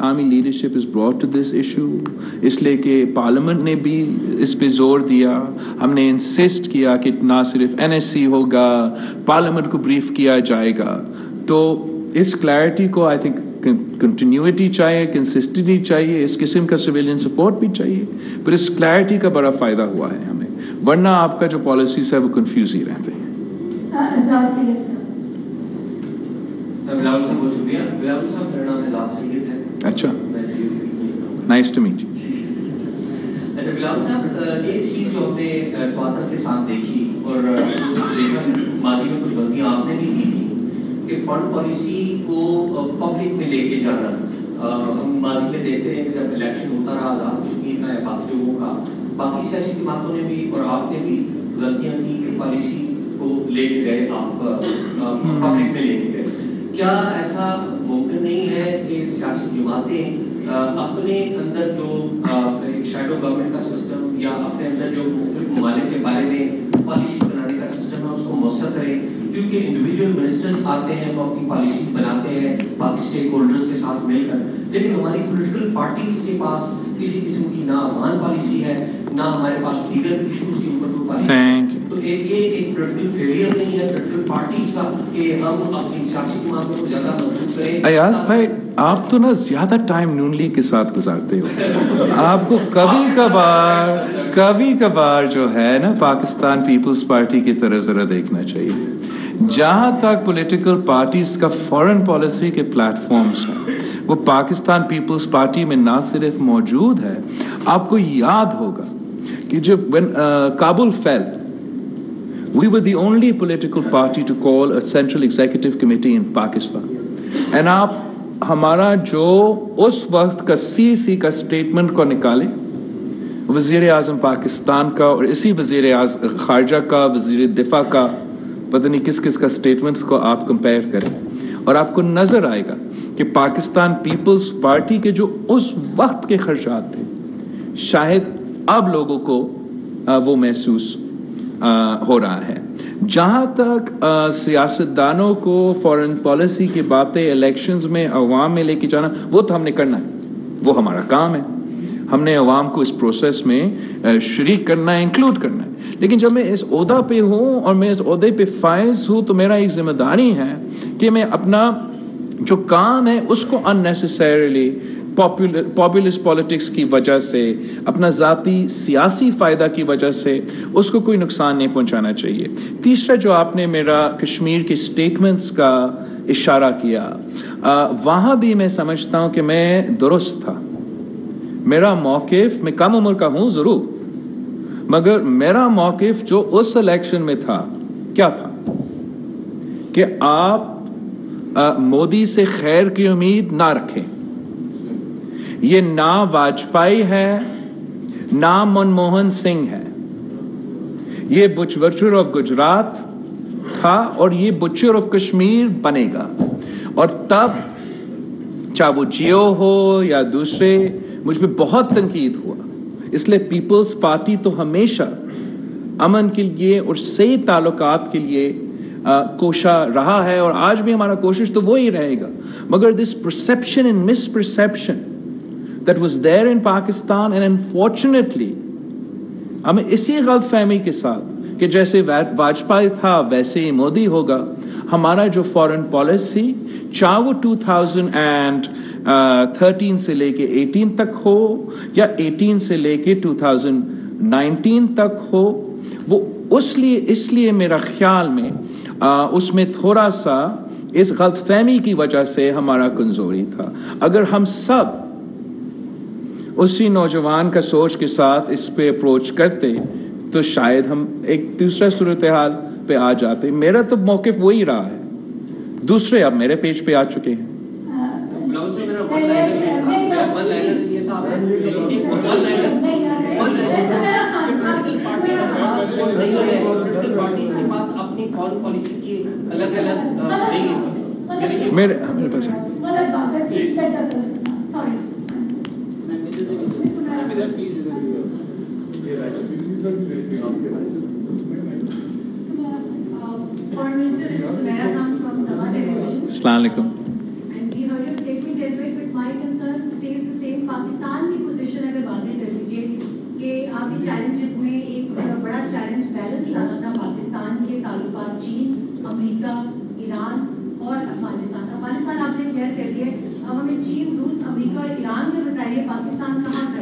army leadership is brought to this issue اس لیے کہ پارلیمنٹ نے بھی اس پہ زور دیا۔ ہم نے انسسٹ کیا کہ نہ صرف این ایس سی ہوگا پارلیمنٹ کو بریف کیا جائے گا۔ تو اس کلیئرٹی کو آئی تھنک کنٹینیوٹی چاہیے کنسسٹنٹی چاہیے اس قسم کا سویلین سپورٹ بھی چاہیے۔ پر اس کلیئرٹی کا بڑا فائدہ ہوا ہے ہمیں۔ ورنہ آپ کا جو پالیسیز ہے وہ کنفیوز ہی رہتے ہیں۔ بلاول صاحب بہت شکریہ۔ اچھا نائس ٹو میٹ اچھا بلاول صاحب ایک چیز جو ہم نے کواتر کے ساتھ دیکھی اور ماضی میں کچھ غلطیاں آپ نے بھی کی تھی کہ فنڈ پالیسی کو پبلک میں لے کے جانا ہم ماضی میں دیکھتے ہیں کہ جب الیکشن ہوتا رہا آزاد کشمیر کا یا باقی لوگوں کا باقی سیاسی جماعتوں نے بھی اور آپ نے بھی غلطیاں کی کہ پالیسی کو لے کے گئے آپ پبلک میں لے کے گئے کیا ایسا ممکن نہیں ہے کہ سیاسی جماعتیں اپنے اندر جو ایک شیڈو گورنمنٹ کا سسٹم یا اپنے اندر جو مختلف ممالک کے بارے میں پالیسی بنانے کا سسٹم ہے، اس کو مؤثر کریں۔ کیونکہ انڈیویجول منسٹرز آتے ہیں، وہ اپنی پالیسی بناتے ہیں، باقی اسٹیک ہولڈرز کے ساتھ مل کر۔ لیکن ہماری پولیٹیکل پارٹیز کے پاس کسی قسم کی نہ افغان پالیسی ہے، نہ ہمارے پاس دیگر ایشوز کے اوپر کوئی پالیسی تو یہ ایک پولیٹیکل فیلئر نہیں ہے پولیٹیکل پارٹیز کا کہ ہم اپنی سیاسی جماعتوں کو زیادہ منسوخ کریں۔ ایاز بھائی، آپ تو نا زیادہ ٹائم نون لیگ کے ساتھ گزارتے ہو۔ آپ کو کبھی کبھار کبھی کبھار جو ہے نا، پاکستان پیپلز پارٹی کی طرح ذرا دیکھنا چاہیے۔ جہاں تک پولیٹیکل پارٹیز کا فورن پالیسی کے پلیٹ فارمز ہیں، وہ پاکستان پیپلز پارٹی میں نہ صرف موجود ہے، آپ کو یاد ہوگا کہ جب Kabul fell we were the only political party to call a central executive committee in Pakistan and آپ ہمارا جو اس وقت کا سی سی کا اسٹیٹمنٹ کو نکالے وزیر اعظم پاکستان کا اور اسی وزیر خارجہ کا، وزیر دفاع کا، پتہ نہیں کس کس کا اسٹیٹمنٹس کو آپ کمپیئر کریں۔ اور آپ کو نظر آئے گا کہ پاکستان پیپلز پارٹی کے جو اس وقت کے خرچات تھے، شاید اب لوگوں کو وہ محسوس ہو رہا ہے۔ جہاں تک سیاست دانوں کو فورن پالیسی کی باتیں الیکشنز میں عوام میں لے کے جانا، وہ تو ہم نے کرنا ہے۔ وہ ہمارا کام ہے۔ ہم نے عوام کو اس پروسیس میں شریک کرنا ہے انکلوڈ کرنا ہے۔ لیکن جب میں اس عہدہ پہ ہوں اور میں اس عہدے پہ فائز ہوں، تو میرا ایک ذمہ داری ہے کہ میں اپنا جو کام ہے، اس کو ان نیسسریلی پاپولس پالیٹکس کی وجہ سے، اپنا ذاتی سیاسی فائدہ کی وجہ سے اس کو کوئی نقصان نہیں پہنچانا چاہیے۔ تیسرا جو آپ نے میرا کشمیر کی اسٹیٹمنٹس کا اشارہ کیا وہاں بھی میں سمجھتا ہوں کہ میں درست تھا۔ میرا موقف، میں کم عمر کا ہوں ضرور، مگر میرا موقف جو اس الیکشن میں تھا، کیا تھا؟ کہ آپ مودی سے خیر کی امید نہ رکھیں۔ یہ نہ واجپئی ہے نہ منموہن سنگھ ہے۔ یہ بچور آف گجرات تھا اور یہ بچر آف کشمیر بنے گا۔ اور تب چاہے وہ جیو ہو یا دوسرے، مجھ پہ بہت تنقید ہوا۔ اس لیے پیپلز پارٹی تو ہمیشہ امن کے لیے اور صحیح تعلقات کے لیے کوشا رہا ہے۔ اور آج بھی ہمارا کوشش تو وہی رہے گا۔ مگر this perception and misperception that was there in Pakistan and unfortunately ہمیں اسی غلط فہمی کے ساتھ کہ جیسے واجپئی تھا ویسے ہی مودی ہوگا، ہمارا جو فورن پالیسی چاہے وہ ٹو تھاؤزینڈ اینڈ تھرٹین سے لے کے ایٹین تک ہو یا ایٹین سے لے کے ٹو تھاؤزینڈ نائنٹین تک ہو، وہ اس لیے اس لیے میرا خیال میں اس میں تھوڑا سا اس غلط فہمی کی وجہ سے ہمارا کمزوری تھا۔ اگر ہم سب اسی نوجوان کا سوچ کے ساتھ اس پہ اپروچ کرتے تو شاید ہم ایک دوسرا صورتحال پہ آ جاتے۔ میرا تو موقف وہی رہا ہے۔ دوسرے اب میرے پیج پہ آ چکے ہیں۔ میرے پاس ہے السلام علیکم۔ چین امریکہ ایران اور افغانستان افغانستان آپ نے کلیئر کر دیا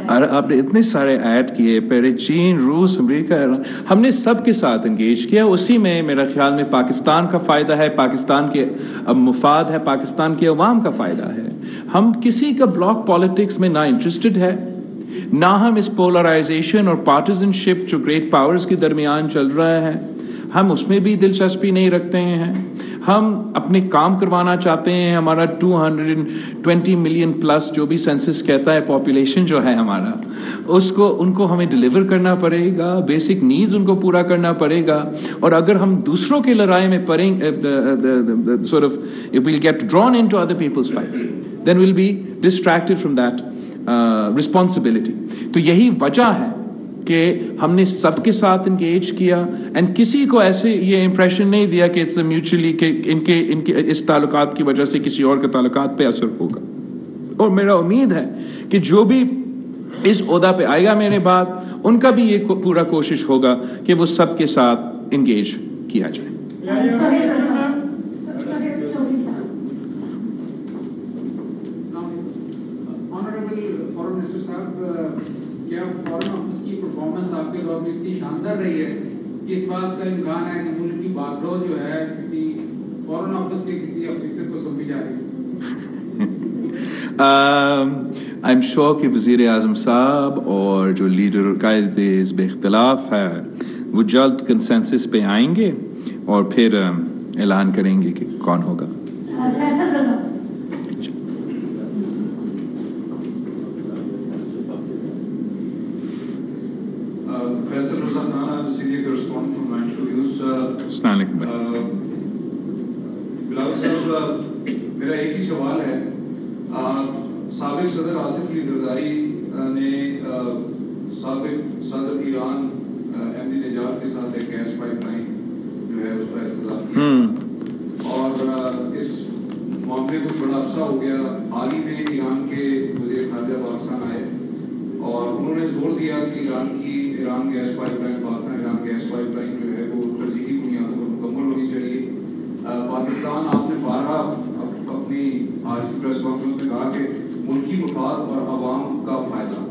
اور آپ نے اتنے سارے ایڈ کیے، پہلے چین، روس، امریکہ، ایران، ہم نے سب کے ساتھ انگیج کیا۔ اسی میں میرا خیال میں پاکستان کا فائدہ ہے، پاکستان کے مفاد ہے، پاکستان کے عوام کا فائدہ ہے۔ ہم کسی کا بلاک پالیٹکس میں نہ انٹرسٹڈ ہے، نہ ہم اس پولرائزیشن اور پارٹیزن شپ جو گریٹ پاورز کے درمیان چل رہا ہے، ہم اس میں بھی دلچسپی نہیں رکھتے ہیں۔ ہم اپنے کام کروانا چاہتے ہیں، ہمارا two hundred twenty million plus جو بھی سینسس کہتا ہے پاپولیشن جو ہے ہمارا، اس کو، ان کو ہمیں ڈلیور کرنا پڑے گا بیسک نیڈز ان کو پورا کرنا پڑے گا۔ اور اگر ہم دوسروں کے لڑائی میں پڑیں sure of we'll get drawn into other people's fight then will be distracted from that responsibility تو یہی وجہ ہے کہ ہم نے سب کے ساتھ انگیج کیا اینڈ کسی کو ایسے یہ امپریشن نہیں دیا کہ اٹس اے میوچلی کہ ان کے ان کے اس تعلقات کی وجہ سے کسی اور کے تعلقات پہ اثر ہوگا۔ اور میرا امید ہے کہ جو بھی اس عہدہ پہ آئے گا میرے بعد، ان کا بھی یہ پورا کوشش ہوگا کہ وہ سب کے ساتھ انگیج کیا جائے۔ آنریبل فارن کیا پرفارمنس آپ کے دور میں اتنی شاندار رہی ہے کہ اس بات کا امکان ہے کہ ملک کی باغڑو جو ہے کسی فارن آفس کے کسی افیسر کو سونپی جا رہی ہے۔ آئی ایم شور کہ وزیر اعظم صاحب اور جو لیڈر قائد حزب اختلاف ہے، وہ جلد کنسنسس پہ آئیں گے اور پھر اعلان کریں گے کہ کون ہوگا۔ السلام علیکم بلاول صاحب میرا ایک ہی سوال ہے۔ سابق صدر آصف علی زرداری نے سابق صدر ایران احمدی نجات کے ساتھ ایک گیس پائپ لائن جو ہے اس کا اختلاف کیا۔ اور اس معاملے کو بڑا عرصہ ہو گیا۔ حال ہی میں ایران کے وزیر خارجہ پاکستان آئے۔ انہوں نے زور دیا کہ ایران کی، Iran gas pipeline, Pakistan Iran gas pipeline جو ہے وہ ترجیحی بنیادوں پر مکمل ہونی چاہیے۔ پاکستان، آپ نے بارہ اپنی آج کی پریس کانفرنس میں کہا کہ ملکی مفاد اور عوام کا فائدہ۔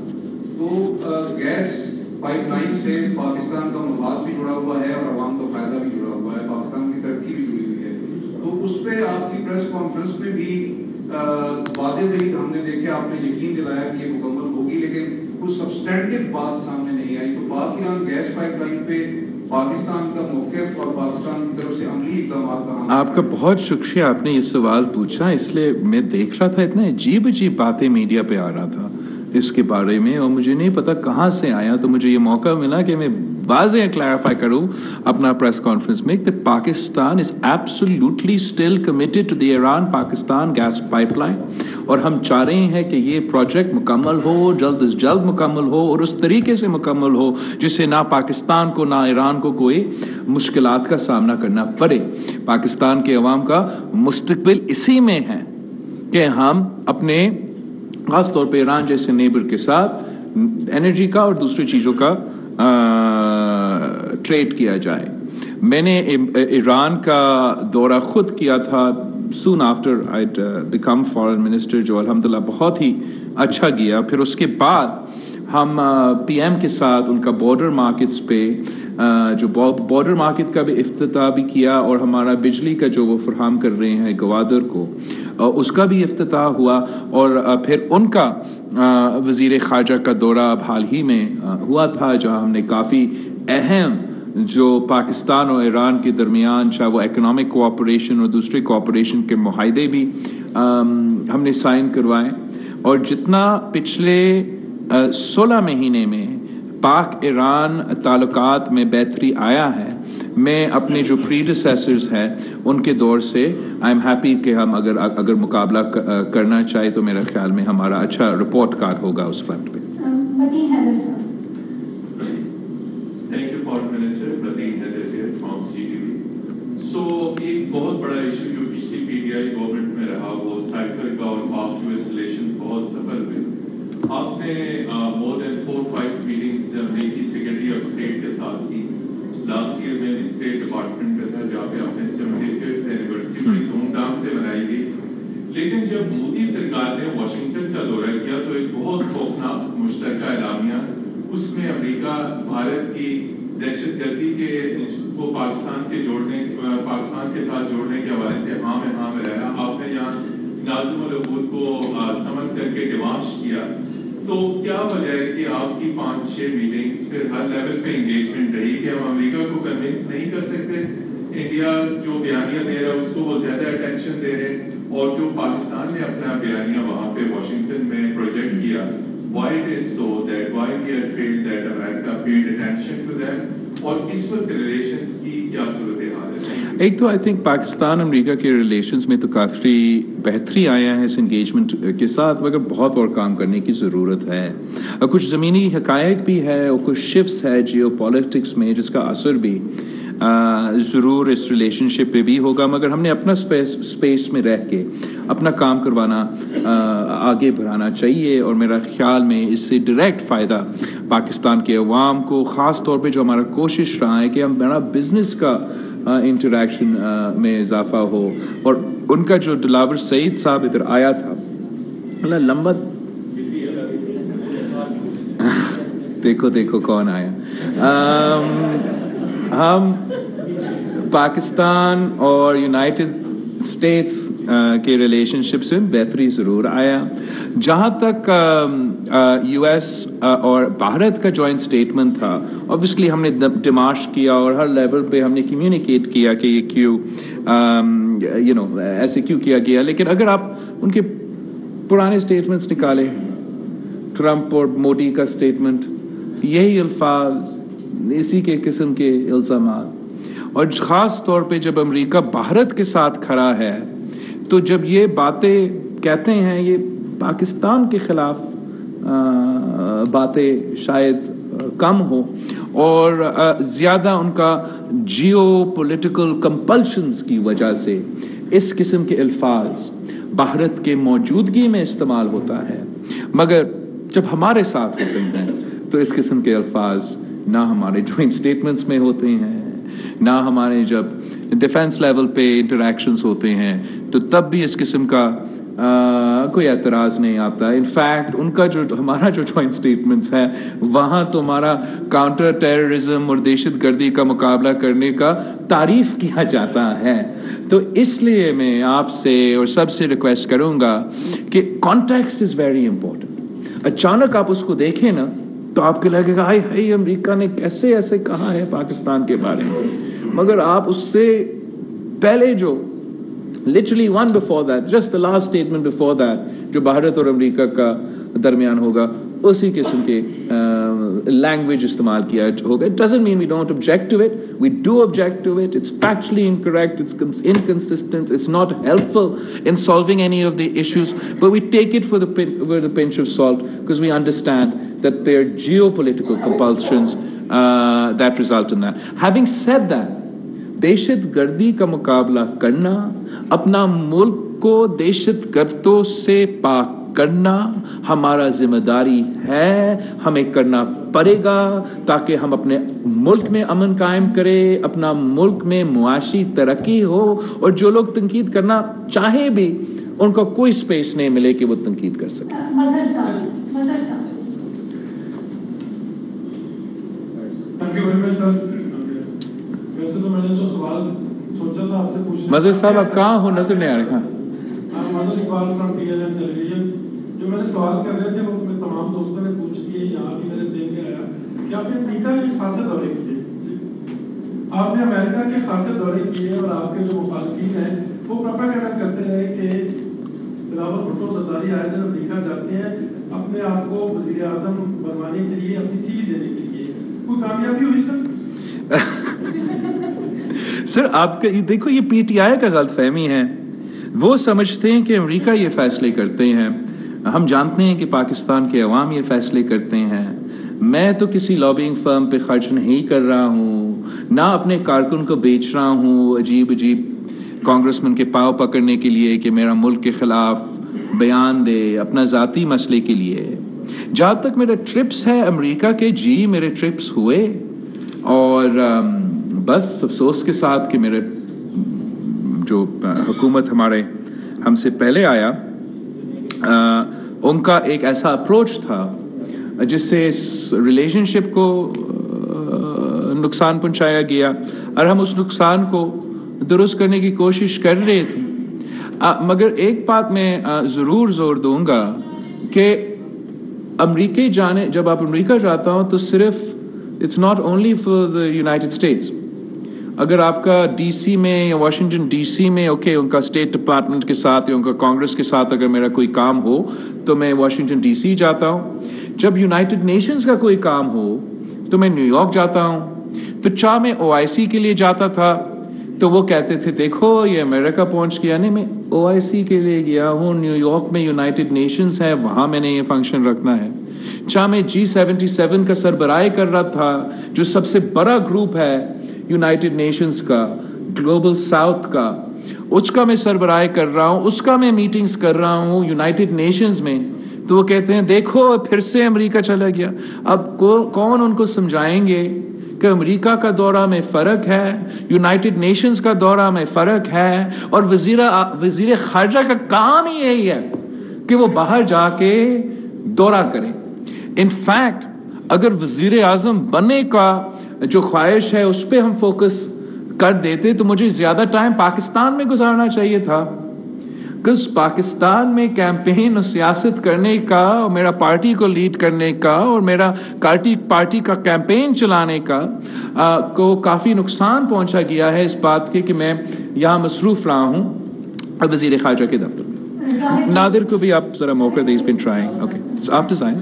تو گیس پائپ لائن سے پاکستان کا مفاد بھی جڑا ہوا ہے اور عوام کا فائدہ بھی جڑا ہوا ہے، پاکستان کی ترقی بھی جڑی ہوئی ہے۔ تو اس پہ آپ کی پریس کانفرنس میں بھی وعدے وعید ہم نے دیکھے، آپ نے یقین دلایا کہ یہ مکمل ہوگی، لیکن کچھ سبسٹینٹیو بات سامنے نہیں آئی تو بات ایران گیس پائپ لائن پہ پاکستان کا موقف اور پاکستان کی طرف سے عملی اقدامات کا آپ کا بہت شکریہ، آپ نے یہ سوال پوچھا، اس لیے میں دیکھ رہا تھا اتنا عجیب عجیب باتیں میڈیا پہ آ رہا تھا اس کے بارے میں اور مجھے نہیں پتا کہاں سے آیا تو مجھے یہ موقع ملا کہ میں واضح کلیریفائی کروں، اپنا پریس کانفرنس میں کہ Pakistan is absolutely still committed to the Iran Pakistan gas pipeline اور ہم چاہ رہے ہیں کہ یہ پروجیکٹ مکمل ہو، جلد از جلد مکمل ہو اور اس طریقے سے مکمل ہو جس سے نہ پاکستان کو، نہ ایران کو کوئی مشکلات کا سامنا کرنا پڑے۔ پاکستان کے عوام کا مستقبل اسی میں ہے کہ ہم اپنے خاص طور پہ ایران جیسے نیبر کے ساتھ انرجی کا اور دوسری چیزوں کا ٹریڈ کیا جائے۔ میں نے ایران کا دورہ خود کیا تھا۔ Soon after I became foreign minister جو الحمد للہ بہت ہی اچھا گیا۔ پھر اس کے بعد ہم پی ایم کے ساتھ ان کا بارڈر مارکیٹس پہ جو بارڈر مارکیٹ کا بھی افتتاح بھی کیا اور ہمارا بجلی کا جو وہ فراہم کر رہے ہیں گوادر کو۔ اس کا بھی افتتاح ہوا اور پھر ان کا وزیر خارجہ کا دورہ اب حال ہی میں ہوا تھا جہاں ہم نے کافی اہم جو پاکستان اور ایران کے درمیان چاہے وہ اکنامک کوآپریشن اور دوسرے کوآپریشن کے معاہدے بھی ہم نے سائن کروائے اور جتنا پچھلے سولہ مہینے میں پاک ایران تعلقات میں بہتری آیا ہے میں اپنے جو پریڈیسیسرز ہیں ان کے دور سے آئی ایم ہیپی کہ ہم اگر اگر مقابلہ کرنا چاہے تو میرا خیال میں ہمارا اچھا رپورٹ کارڈ ہوگا اس فرنٹ پہ۔ سو ایک بہت بڑا ایشو جو پچھلی پی ڈی آئی گورنمنٹ میں رہا وہ سائیکل کا اور پاک یو ایس ریلیشن بہت سفر ہوئے آپ نے more than four five meetings امریکی سیکرٹری آف اسٹیٹ کے ساتھ کی۔ لاسٹ ایئر میں اسٹیٹ ڈپارٹمنٹ میں تھا جہاں پہ آپ نے سیونٹی ففتھ اینیورسری بڑی دھوم دھام سے منائی گئی۔ لیکن جب مودی سرکار نے واشنگٹن کا دورہ کیا تو ایک بہت خوفناک مشترکہ اعلامیہ، اس میں امریکہ، بھارت کی دہشت گردی کے کو پاکستان کے جوڑنے، پاکستان کے ساتھ جوڑنے کے حوالے سے ہاں میں ہاں میں رہا۔ آپ نے یہاں نازم العبود کو سمجھ کر کے ڈیمانش کیا۔ تو کیا وجہ ہے کہ آپ کی پانچ چھ میٹنگز پھر ہر لیول پہ انگیجمنٹ رہی کہ ہم امریکہ کو کنونس نہیں کر سکتے؟ انڈیا جو بیانیہ دے رہا ہے اس کو وہ زیادہ اٹینشن دے رہے اور جو پاکستان نے اپنا بیانیہ وہاں پہ واشنگٹن میں پروجیکٹ کیا، why it is so that why we are felt that America paid attention to them اور اس وقت ریلیشنز کی کیا صورت ایک تو آئی تھنک پاکستان امریکہ کے ریلیشنز میں تو کافی بہتری آیا ہے اس انگیجمنٹ کے ساتھ، مگر بہت اور کام کرنے کی ضرورت ہے۔ اور کچھ زمینی حقائق بھی ہے، اور کچھ شفٹس ہے جیو پالیٹکس میں جس کا اثر بھی ضرور اس ریلیشن شپ پہ بھی ہوگا۔ مگر ہم نے اپنا اسپیس میں رہ کے اپنا کام کروانا آگے بڑھانا چاہیے۔ اور میرا خیال میں اس سے ڈائریکٹ فائدہ پاکستان کے عوام کو، خاص طور پہ جو ہمارا کوشش رہا ہے کہ ہمارا بزنس کا انٹریکشن میں اضافہ ہو۔ اور ان کا جو دلاور سعید صاحب ادھر آیا تھا، اللہ لمبا دیکھو دیکھو کون آیا۔ ہم پاکستان اور یونائٹڈ اسٹیٹس کے ریلیشن شپ سے بہتری ضرور آیا جہاں تک یو ایس اور بھارت کا جوائنٹ اسٹیٹمنٹ تھا اوبیسلی ہم نے ڈیمارش کیا اور ہر لیول پہ ہم نے کمیونیکیٹ کیا کہ یہ کیوں یو نو ایسے کیوں کیا گیا لیکن اگر آپ ان کے پرانے اسٹیٹمنٹس نکالیں ٹرمپ اور مودی کا اسٹیٹمنٹ یہی الفاظ اسی کے قسم کے الزامات اور خاص طور پہ جب امریکہ بھارت کے ساتھ کھڑا ہے، تو جب یہ باتیں کہتے ہیں، یہ پاکستان کے خلاف باتیں شاید کم ہو اور زیادہ ان کا جیو پولیٹیکل کمپلشنز کی وجہ سے اس قسم کے الفاظ بھارت کے موجودگی میں استعمال ہوتا ہے۔ مگر جب ہمارے ساتھ ہوتے ہیں، تو اس قسم کے الفاظ نہ ہمارے جوائنٹ اسٹیٹمنٹس میں ہوتے ہیں۔ نہ ہمارے جب ڈیفینس لیول پہ انٹریکشنس ہوتے ہیں، تو تب بھی اس قسم کا کوئی اعتراض نہیں آتا۔ انفیکٹ ان کا جو، ہمارا جو جوائنٹ اسٹیٹمنٹس ہے وہاں تو ہمارا کاؤنٹر ٹیررزم اور دہشت گردی کا مقابلہ کرنے کا تعریف کیا جاتا ہے۔ تو اس لیے میں آپ سے اور سب سے ریکویسٹ کروں گا کہ کانٹیکسٹ از ویری امپورٹنٹ اچانک آپ اس کو دیکھیں نا تو آپ کے لگے گا ہائی ہائی امریکہ نے کیسے ایسے کہا ہے پاکستان کے بارے میں؟ مگر آپ اس سے پہلے جو literally one before that just the last statement before that جو بھارت اور امریکہ کا درمیان ہوگا اسی قسم کے لینگویج استعمال کیا ہوگا it doesn't mean we don't object to it we do object to it it's actually incorrect it's inconsistent it's not helpful in solving any of the issues but we take it for the pinch of salt because we understand that their geopolitical compulsions uh, that result in that. Having said that, دہشت گردی کا مقابلہ کرنا اپنا ملک کو دہشت گردوں سے پاک کرنا ہمارا ذمہ داری ہے ہمیں کرنا پڑے گا تاکہ ہم اپنے ملک میں امن قائم کرے اپنا ملک میں معاشی ترقی ہو اور جو لوگ تنقید کرنا چاہیں بھی ان کو کوئی سپیس نہیں ملے کہ وہ تنقید کر سکے۔ مزید صاحب آپ کہاں ہو؟ نظر نہیں آ رہے کہاں جو میں نے سوال کر رہے تھے، وہ میں تمام دوستوں نے پوچھ دیے، یہاں بھی میرے ذہن میں آیا۔ کہ آپ نے امریکہ کے خاصے دورے کیے۔ جی۔ آپ نے امریکہ کے خاصے دورے کیے اور آپ کے جو مخالفین ہیں، وہ پروپیگنڈا کرتے رہے کہ بلاول بھٹو سرداری آئے دن امریکہ جاتے ہیں اپنے آپ کو وزیر اعظم بنوانے کے لیے، اپنی سی وی دینے کے لیے۔ کوئی کامیابی ہوئی، سر؟ سر، آپ کا دیکھو، یہ پی ٹی آئی کا غلط فہمی ہے۔ وہ سمجھتے ہیں کہ امریکہ یہ فیصلے کرتے ہیں۔ ہم جانتے ہیں کہ پاکستان کے عوام یہ فیصلے کرتے ہیں۔ میں تو کسی لابنگ فرم پہ خرچ نہیں کر رہا ہوں، نہ اپنے کارکن کو بیچ رہا ہوں عجیب عجیب کانگریس مین کے پاؤ پکڑنے کے لیے کہ میرا ملک کے خلاف بیان دے اپنا ذاتی مسئلے کے لیے۔ جہاں تک میرے ٹرپس ہے امریکہ کے جی میرے ٹرپس ہوئے۔ اور بس افسوس کے ساتھ کہ میرے جو حکومت ہمارے ہم سے پہلے آیا ان کا ایک ایسا اپروچ تھا جس سے اس ریلیشن شپ کو نقصان پہنچایا گیا اور ہم اس نقصان کو درست کرنے کی کوشش کر رہے تھے۔ مگر ایک بات میں ضرور زور دوں گا کہ امریکہ جانے، جب آپ امریکہ جاتا ہوں تو صرف it's not only for the united states اگر آپ کا ڈی سی میں یا واشنگٹن ڈی سی میں اوکے ان کا اسٹیٹ ڈپارٹمنٹ کے ساتھ یا ان کا کانگریس کے ساتھ اگر میرا کوئی کام ہو، تو میں واشنگٹن ڈی سی جاتا ہوں. جب یونائٹیڈ نیشنز کا کوئی کام ہو، تو میں نیو یارک جاتا ہوں. تو چاہ میں او آئی سی کے لیے جاتا تھا. تو وہ کہتے تھے، دیکھو، یہ امریکہ پہنچ گیا. نہیں میں او آئی سی کے لیے گیا ہوں. نیو یارک میں یونائٹیڈ نیشنز ہے، وہاں میں نے یہ فنکشن رکھنا ہے. چاہ میں جی سیونٹی سیون کا سربراہ کر رہا تھا، جو سب سے بڑا گروپ ہے. یونائٹیڈ نیشنز کا گلوبل ساؤتھ کا اس کا میں سربراہ کر رہا ہوں اس کا میں میٹنگز کر رہا ہوں یونائٹیڈ نیشنز میں تو وہ کہتے ہیں، دیکھو پھر سے امریکہ چلا گیا. اب کون ان کو سمجھائیں گے کہ امریکہ کا دورہ میں فرق ہے؟ یونائٹیڈ نیشنز کا دورہ میں فرق ہے؟ اور وزیر وزیر خارجہ کا کام ہی یہی ہے کہ وہ باہر جا کے دورہ کریں۔ ان فیکٹ اگر وزیر اعظم بننے کا جو خواہش ہے اس پہ ہم فوکس کر دیتے تو مجھے زیادہ ٹائم پاکستان میں گزارنا چاہیے تھا۔ کس پاکستان میں کیمپین اور سیاست کرنے کا اور میرا پارٹی کو لیڈ کرنے کا اور میرا کارٹی پارٹی کا کیمپین چلانے کا کو کافی نقصان پہنچا گیا ہے اس بات کے کہ میں یہاں مصروف رہا ہوں۔ وزیر خارجہ کے دفتر میں۔ نادر کو بھی آپ ذرا موقع دیں اس ٹرائنگ اوکے آپ ڈیزائن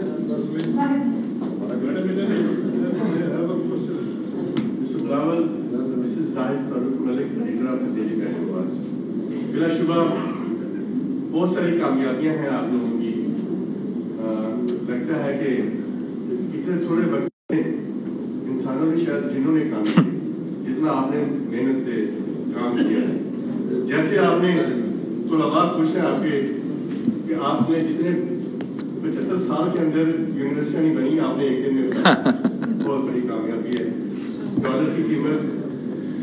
بلا شبہ بہت ساری کامیابیاں ہیں آپ لوگوں کی۔ لگتا ہے کہ اتنے تھوڑے وقت میں انسانوں نے شاید جنہوں نے کام کیا، جتنا آپ نے محنت سے کام کیا۔ ہے جیسے آپ نے طلباء خوش ہیں آپ کے کہ آپ نے جتنے پچہتر سال کے اندر یونیورسٹیاں نہیں بنی، آپ نے ایک دن میں بہت بڑی کامیابی ہے۔ ڈالر کی قیمت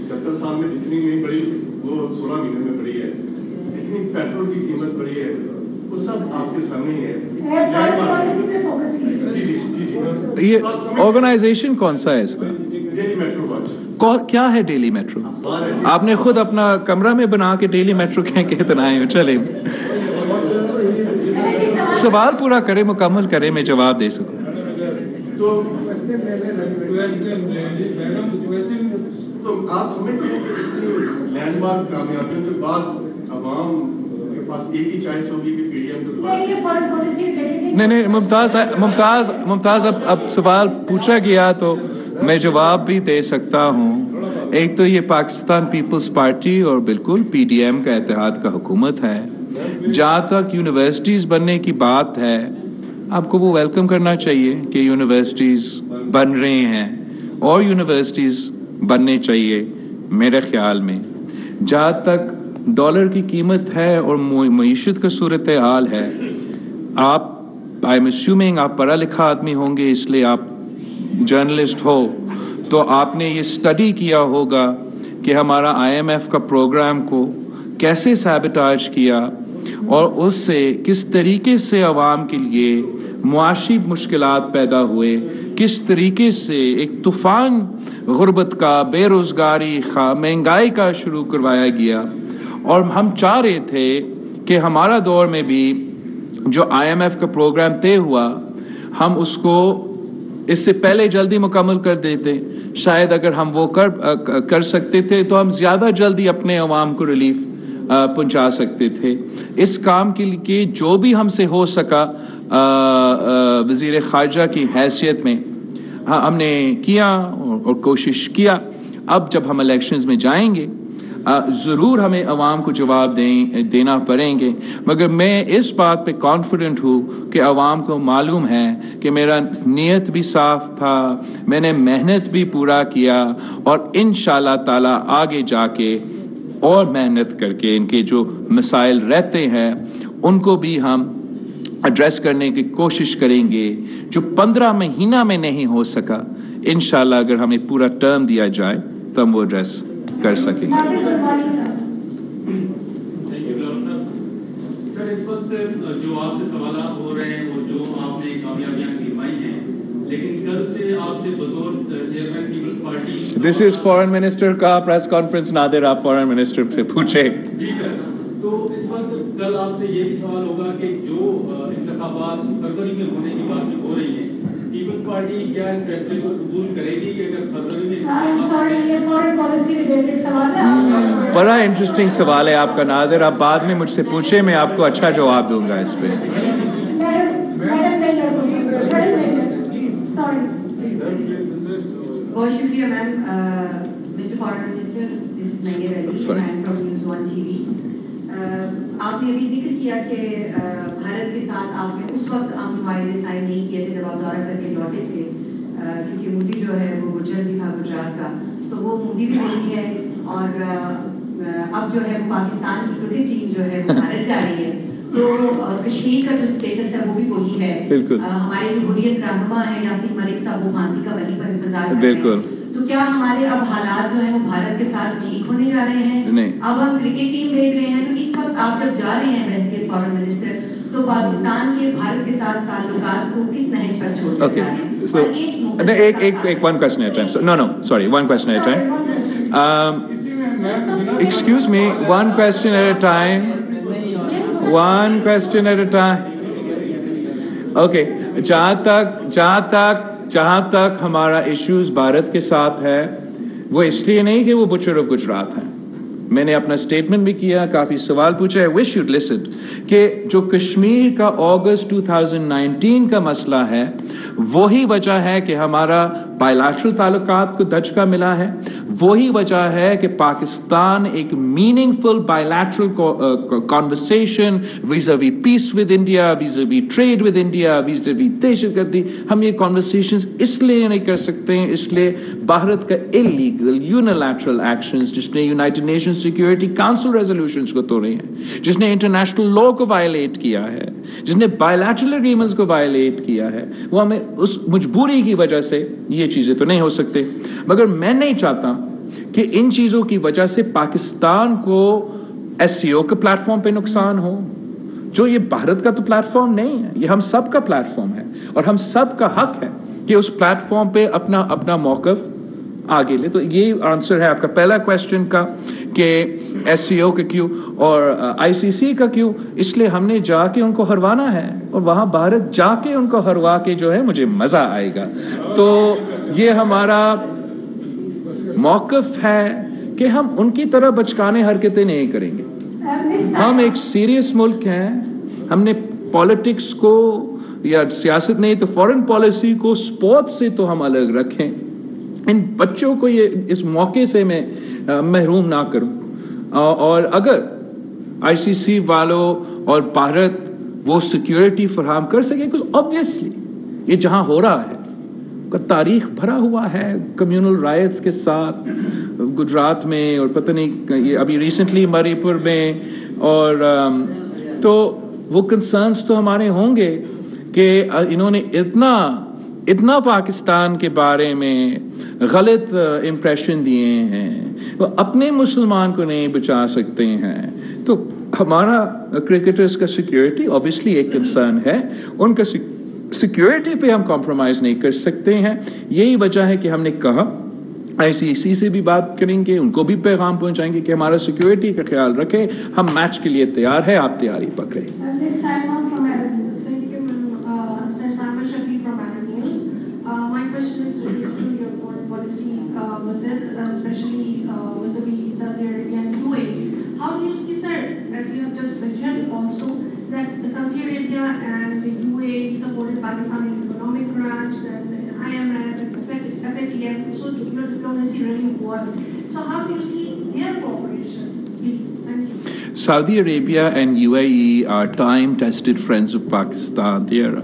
ستر سال میں جتنی نہیں بڑی وہ سولہ مہینے میں بڑی ہے۔ اتنی پیٹرول کی قیمت بڑی ہے۔ وہ سب آپ کے سامنے ہی ہے۔ یہ آرگنائزیشن کون سا ہے اس کا؟ کیا ہے ڈیلی میٹرو آپ نے خود اپنا کمرہ میں بنا کے ڈیلی میٹرو کہہ کے اتنا آئے چلے سوال پورا کرے مکمل کرے میں جواب دے سکوں۔ تو آپ سمجھتے ہیں کہ لینڈ مارک کامیابیوں کے بعد عوام کے پاس ایک ہی چوائس ہوگی کہ پی ڈی ایم نہیں نہیں، ممتاز ممتاز ممتاز اب اب سوال پوچھا گیا تو میں جواب بھی دے سکتا ہوں۔ ایک تو یہ پاکستان پیپلز پارٹی اور بالکل پی ڈی ایم کا اتحاد کا حکومت ہے۔ جہاں تک یونیورسٹیز بننے کی بات ہے، آپ کو وہ ویلکم کرنا چاہیے کہ یونیورسٹیز بن رہے ہیں اور یونیورسٹیز بننے چاہیے میرے خیال میں۔ جہاں تک ڈالر کی قیمت ہے اور معیشت کا صورت حال ہے، آپ آئی ایم اسیومنگ آپ پڑھا لکھا آدمی ہوں گے، اس لیے آپ جرنلسٹ ہو۔ تو آپ نے یہ اسٹڈی کیا ہوگا کہ ہمارا آئی ایم ایف کا پروگرام کو کیسے سیبٹاج کیا اور اس سے کس طریقے سے عوام کے لیے معاشی مشکلات پیدا ہوئے۔ کس طریقے سے ایک طوفان غربت کا بے روزگاری کا مہنگائی کا شروع کروایا گیا۔ اور ہم چاہ رہے تھے کہ ہمارا دور میں بھی جو آئی ایم ایف کا پروگرام طے ہوا، ہم اس کو اس سے پہلے جلدی مکمل کر دیتے۔ شاید اگر ہم وہ کر کر سکتے تھے تو ہم زیادہ جلدی اپنے عوام کو ریلیف پہنچا سکتے تھے۔ اس کام کے لیے جو بھی ہم سے ہو سکا وزیر خارجہ کی حیثیت میں ہاں، ہم نے کیا اور کوشش کیا۔ اب جب ہم الیکشنز میں جائیں گے ضرور ہمیں عوام کو جواب دیں، دینا پڑیں گے۔ مگر میں اس بات پہ کانفیڈنٹ ہوں کہ عوام کو معلوم ہے کہ میرا نیت بھی صاف تھا، میں نے محنت بھی پورا کیا اور ان شاء اللہ تعالیٰ آگے جا کے اور محنت کر کے ان کے جو مسائل رہتے ہیں، ان کو بھی ہم ایڈریس کرنے کی کوشش کریں گے، جو پندرہ مہینہ میں نہیں ہو سکا، انشاءاللہ اگر ہمیں پورا ٹرم دیا جائے، تو ہم وہ ایڈریس کر سکیں گے۔ جی، جو آپ سے سوالات ہو رہے ہیں دس از فورن منسٹر کا پریس کانفرنس نادر آپ فورن منسٹر سے پوچھیں۔ جی سر تو اس وقت کل آپ سے یہ بھی سوال ہوگا کہ جو انتخابات فروری میں ہونے کی بات ہو رہی ہے پیپلز پارٹی کیا اس فیصلے کو قبول کرے گی کہ اگر فروری میں بڑا انٹرسٹنگ سوال ہے آپ کا نادر۔ آپ بعد میں مجھ سے پوچھیں میں آپ کو اچھا جواب دوں گا اس پہ۔ بہت شکریہ ma'am mister foreign minister this is Nayyar Ali ma'am from news one T V آپ نے ابھی ذکر کیا کہ بھارت کے ساتھ آپ نے اس وقت عام معاہدے سائن نہیں کیے تھے جب آپ دورہ کر کے لوٹے تھے کیونکہ مودی جو ہے وہ گجر بھی تھا گجرات کا تو وہ مودی بھی مودی ہے اور اب جو ہے وہ پاکستان کی کرکٹ ٹیم جو ہے وہ بھارت جا رہی ہے تو کشمیر کا جو اسٹیٹس ہے وہ بھی وہی ہے۔ ہمارے جو حریت رہنما ہیں یاسین ملک صاحب وہ پھانسی کا وہیں پر انتظار کر رہے ہیں۔ تو کیا ہمارے اب حالات جو ہیں وہ بھارت کے ساتھ ٹھیک ہونے جا رہے ہیں؟ اب ہم کرکٹ ٹیم بھیج رہے ہیں تو اس وقت آپ جب جا رہے ہیں بحثیت فارن منسٹر تو پاکستان کے بھارت کے ساتھ تعلقات کو کس نہج پر چھوڑ رہے ہیں ایک ایک ایک one question at time no no sorry one question at time excuse me one question at a time one question at a time okay جہاں تک جہاں تک جہاں تک ہمارا ایشوز بھارت کے ساتھ ہے وہ اس لیے نہیں کہ وہ بچر آف گجرات ہیں میں نے اپنا اسٹیٹمنٹ بھی کیا، کافی سوال پوچھا ہے۔ وش یوڈ لسن کہ جو کشمیر کا اگست ٹو تھاؤزنڈ نائنٹین کا مسئلہ ہے، وہی وجہ ہے کہ ہمارا بائلاشرل تعلقات کو دھچکا ملا ہے۔ وہی وجہ ہے کہ پاکستان ایک meaningful bilateral conversation vis-a-vis peace with India vis-a-vis trade with India vis-a-vis دہشت گردی۔ ہم یہ کانورسیشن اس لیے نہیں کر سکتے ہیں اس لیے بھارت کا انلیگل یونیلیٹرل ایکشنز جس نے united nation security council resolutions کو توڑے ہیں، جس نے انٹرنیشنل لا کو وائلیٹ کیا ہے، جس نے بائیلیٹرل اگریمنٹس کو وائلیٹ کیا ہے۔ وہ ہمیں اس مجبوری کی وجہ سے یہ چیزیں تو نہیں ہو سکتے۔ مگر میں نہیں چاہتا کہ ان چیزوں کی وجہ سے پاکستان کو ایس سی او کے پلیٹ فارم پہ نقصان ہو۔ جو یہ بھارت کا تو پلیٹ فارم نہیں ہے، یہ ہم سب کا پلیٹ فارم ہے اور ہم سب کا حق ہے کہ اس پلیٹ فارم پہ اپنا اپنا موقف آگے لے۔ تو یہ آنسر ہے آپ کا پہلا کوشچن کا کہ ایس سی او کے کیوں اور آئی سی سی کا کیوں؟ اس لیے ہم نے جا کے ان کو ہروانا ہے اور وہاں بھارت جا کے ان کو ہروا کے جو ہے مجھے مزہ آئے گا۔ تو یہ ہمارا موقف ہے کہ ہم ان کی طرح بچکانے حرکتیں نہیں کریں گے۔ ہم ایک سیریس ملک ہیں۔ ہم نے پالیٹکس کو یا سیاست نہیں تو فورن پالیسی کو اسپورٹس سے تو ہم الگ رکھیں۔ ان بچوں کو یہ اس موقع سے میں محروم نہ کروں۔ اور اگر آئی سی سی والوں اور بھارت وہ سیکیورٹی فراہم کر سکے آبویسلی یہ جہاں ہو رہا ہے تاریخ بھرا ہوا ہے کمیونل رائٹس کے ساتھ، گجرات میں اور پتہ نہیں، یہ ابھی ریسنٹلی مری پور میں اور تو وہ کنسرنس تو ہمارے ہوں گے کہ انہوں نے اتنا اتنا پاکستان کے بارے میں غلط امپریشن دیے ہیں۔ وہ اپنے مسلمان کو نہیں بچا سکتے ہیں۔ تو ہمارا کرکٹرز کا سیکیورٹی اوبیسلی ایک کنسرن ہے۔ ان کا سیکیورٹی پہ ہم کمپرومائز نہیں کر سکتے ہیں۔ یہی وجہ ہے کہ ہم نے کہا آئی سی سی سے بھی بات کریں گے، ان کو بھی پیغام پہنچائیں گے کہ ہمارا سیکیورٹی کا خیال رکھیں۔ ہم میچ کے لیے تیار ہیں، آپ تیاری پکڑیں۔ India and the UAE supported Pakistani Economic Branch and the IMF and FATF So, so diplomacy really involved. So how do you see their cooperation? Please, thank you. Saudi Arabia and UAE are time tested friends of Pakistan. They are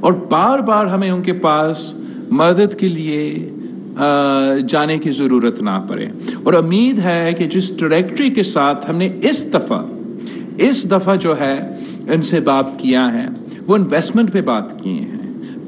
اور بار بار ہمیں ان کے پاس مدد کے لیے جانے کی ضرورت نہ پڑے۔ اور امید ہے کہ جس ڈائریکٹری کے ساتھ ہم نے اس دفعہ اس دفعہ جو ہے، ان سے بات کیا ہے، وہ انویسٹمنٹ پہ بات کیے ہیں۔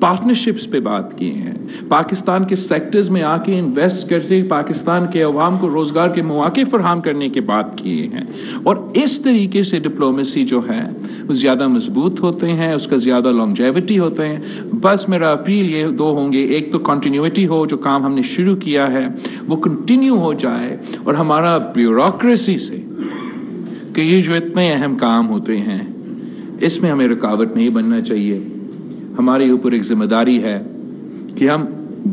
پارٹنرشپس پہ بات کیے ہیں۔ پاکستان کے سیکٹرز میں آ کے انویسٹ کرتے پاکستان کے عوام کو روزگار کے مواقع فراہم کرنے کی بات کیے ہیں۔ اور اس طریقے سے ڈپلومیسی جو ہے، وہ زیادہ مضبوط ہوتے ہیں، اس کا زیادہ لانگجیوٹی ہوتے ہیں۔ بس میرا اپیل یہ دو ہوں گے، ایک تو کنٹینیوٹی ہو، جو کام ہم نے شروع کیا ہے، وہ کنٹینیو ہو جائے۔ اور ہمارا بیوروکریسی سے کہ یہ جو اتنے اہم کام ہوتے ہیں، اس میں ہمیں رکاوٹ نہیں بننا چاہیے۔ ہمارے اوپر ایک ذمہ داری ہے کہ ہم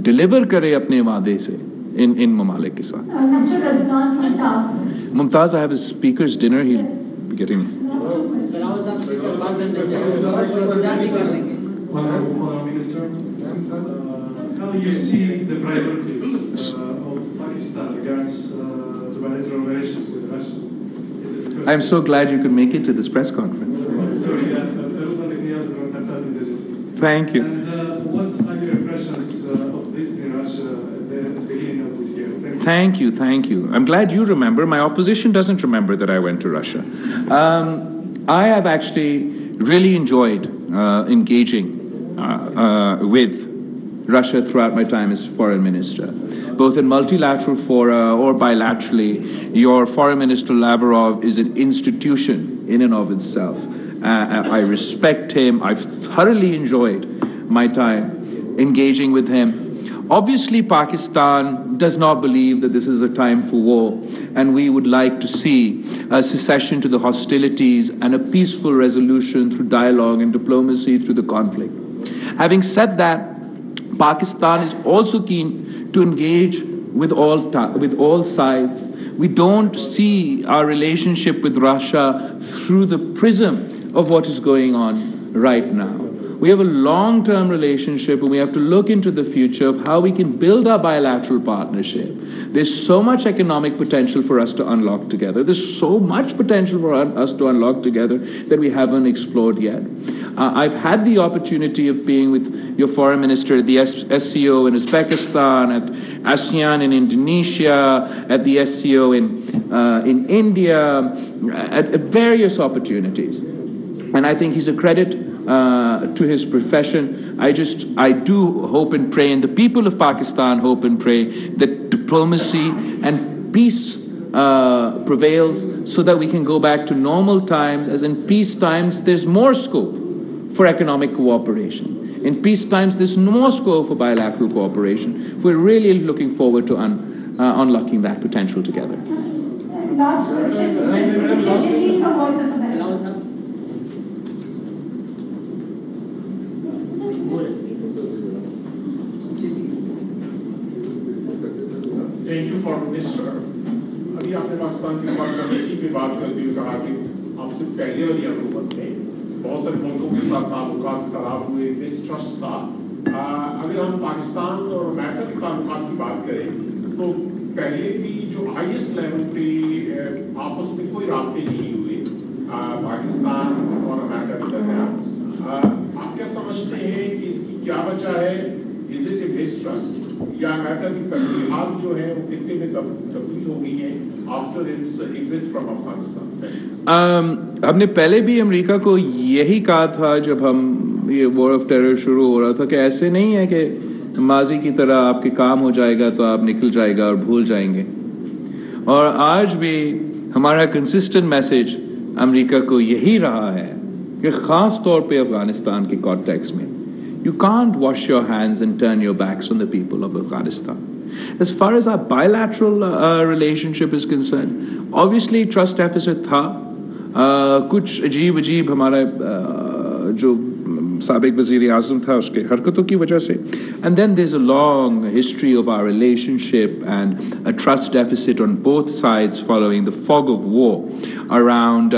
ڈیلیور کریں اپنے وعدے سے ان ان ممالک کے ساتھ۔ Mumtaz I have speakers dinner he getting I'm so glad you can make it to this press conference Thank you. And uh, what are your impressions uh, of visiting Russia at the beginning of this year? Thank you. Thank you, thank you. I'm glad you remember. My opposition doesn't remember that I went to Russia. Um, I have actually really enjoyed uh, engaging uh, uh, with Russia throughout my time as foreign minister, both in multilateral fora or bilaterally. Your foreign minister Lavrov is an institution in and of itself. Uh, I respect him. I've thoroughly enjoyed my time engaging with him. Obviously, Pakistan does not believe that this is a time for war, and we would like to see a cessation to the hostilities and a peaceful resolution through dialogue and diplomacy through the conflict. Having said that, Pakistan is also keen to engage with all, with all sides. We don't see our relationship with Russia through the prism of what is going on right now. We have a long term relationship and we have to look into the future of how we can build our bilateral partnership. There's so much economic potential for us to unlock together. There's so much potential for us to unlock together that we haven't explored yet. Uh, I've had the opportunity of being with your foreign minister at the SCO in Uzbekistan, at ASEAN in Indonesia, at the SCO in, uh, in India, at, at various opportunities. And I think he's a credit uh, to his profession. I just, I do hope and pray, and the people of Pakistan hope and pray that diplomacy and peace uh, prevails so that we can go back to normal times. As in peace times, there's more scope for economic cooperation. In peace times, there's more scope for bilateral cooperation. We're really looking forward to un, uh, unlocking that potential together. Last question, minister ابھی آپ نے پاکستان کی policy پہ بات کرتے ہوئے کہا کہ آپ سے پہلے والی حکومت میں بہت سارے ملکوں کے ساتھ تعلقات خراب ہوئے مسٹرسٹ تھا۔ اگر ہم پاکستان اور امریکہ کے تعلقات کی بات کریں تو پہلے بھی جو ہائیسٹ لیول پہ آپس میں کوئی رابطے نہیں ہوئے۔ پاکستان اور امریکہ کے درمیان۔ آپ کیا سمجھتے ہیں کہ اس کی کیا وجہ ہے؟ از اٹ ڈسٹرسٹ یا امریکہ کی تنقیحات جو ہیں، وہ کتنے میں تبدیل ہو گئی ہیں آفٹر ایگزٹ فرام افغانستان ہم نے پہلے بھی امریکہ کو یہی کہا تھا جب ہم یہ وار آف ٹیرر شروع ہو رہا تھا کہ ایسے نہیں ہے کہ ماضی کی طرح آپ کے کام ہو جائے گا تو آپ نکل جائے گا اور بھول جائیں گے۔ اور آج بھی ہمارا کنسسٹنٹ میسج امریکہ کو یہی رہا ہے کہ خاص طور پہ افغانستان کے کانٹیکس میں۔ You can't wash your hands and turn your backs on the people of Afghanistan as far as our bilateral relationship is concern obviously trust deficit تھا کچھ عجیب عجیب ہمارا جو سابق وزیر اعظم تھا اس کے حرکتوں کی وجہ سے and then there is a long history of our relationship and a trust deficit on both sides following the fog of war around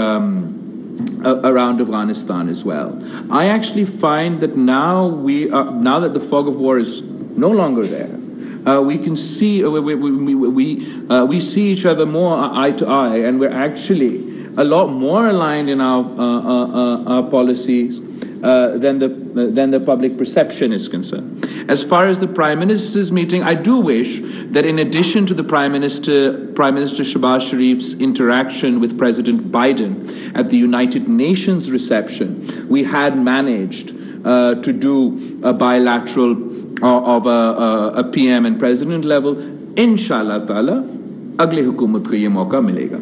around Afghanistan as well. I actually find that now we are, now that the fog of war is no longer there, uh, we can see uh, we we we, we, uh, we see each other more eye to eye, and we're actually a lot more aligned in our uh, uh, uh, our policies than the than the public perception is concerned. As far as the Prime Minister's meeting, I do wish that in addition to the Prime Minister, Prime Minister Shabazz Sharif's interaction with President Biden at the United Nations reception, we had managed uh, to do a bilateral uh, of a, a, PM and president level. Inshallah ta'ala, agle hukumat ko ye mauka milega.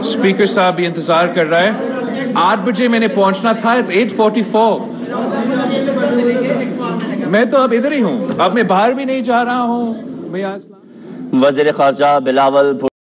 Speaker صاحب بھی انتظار کر رہا ہے آٹھ بجے میں نے پہنچنا تھا ایٹ فورٹی فور میں تو اب ادھر ہی ہوں اب میں باہر بھی نہیں جا رہا ہوں وزیر خارجہ بلاول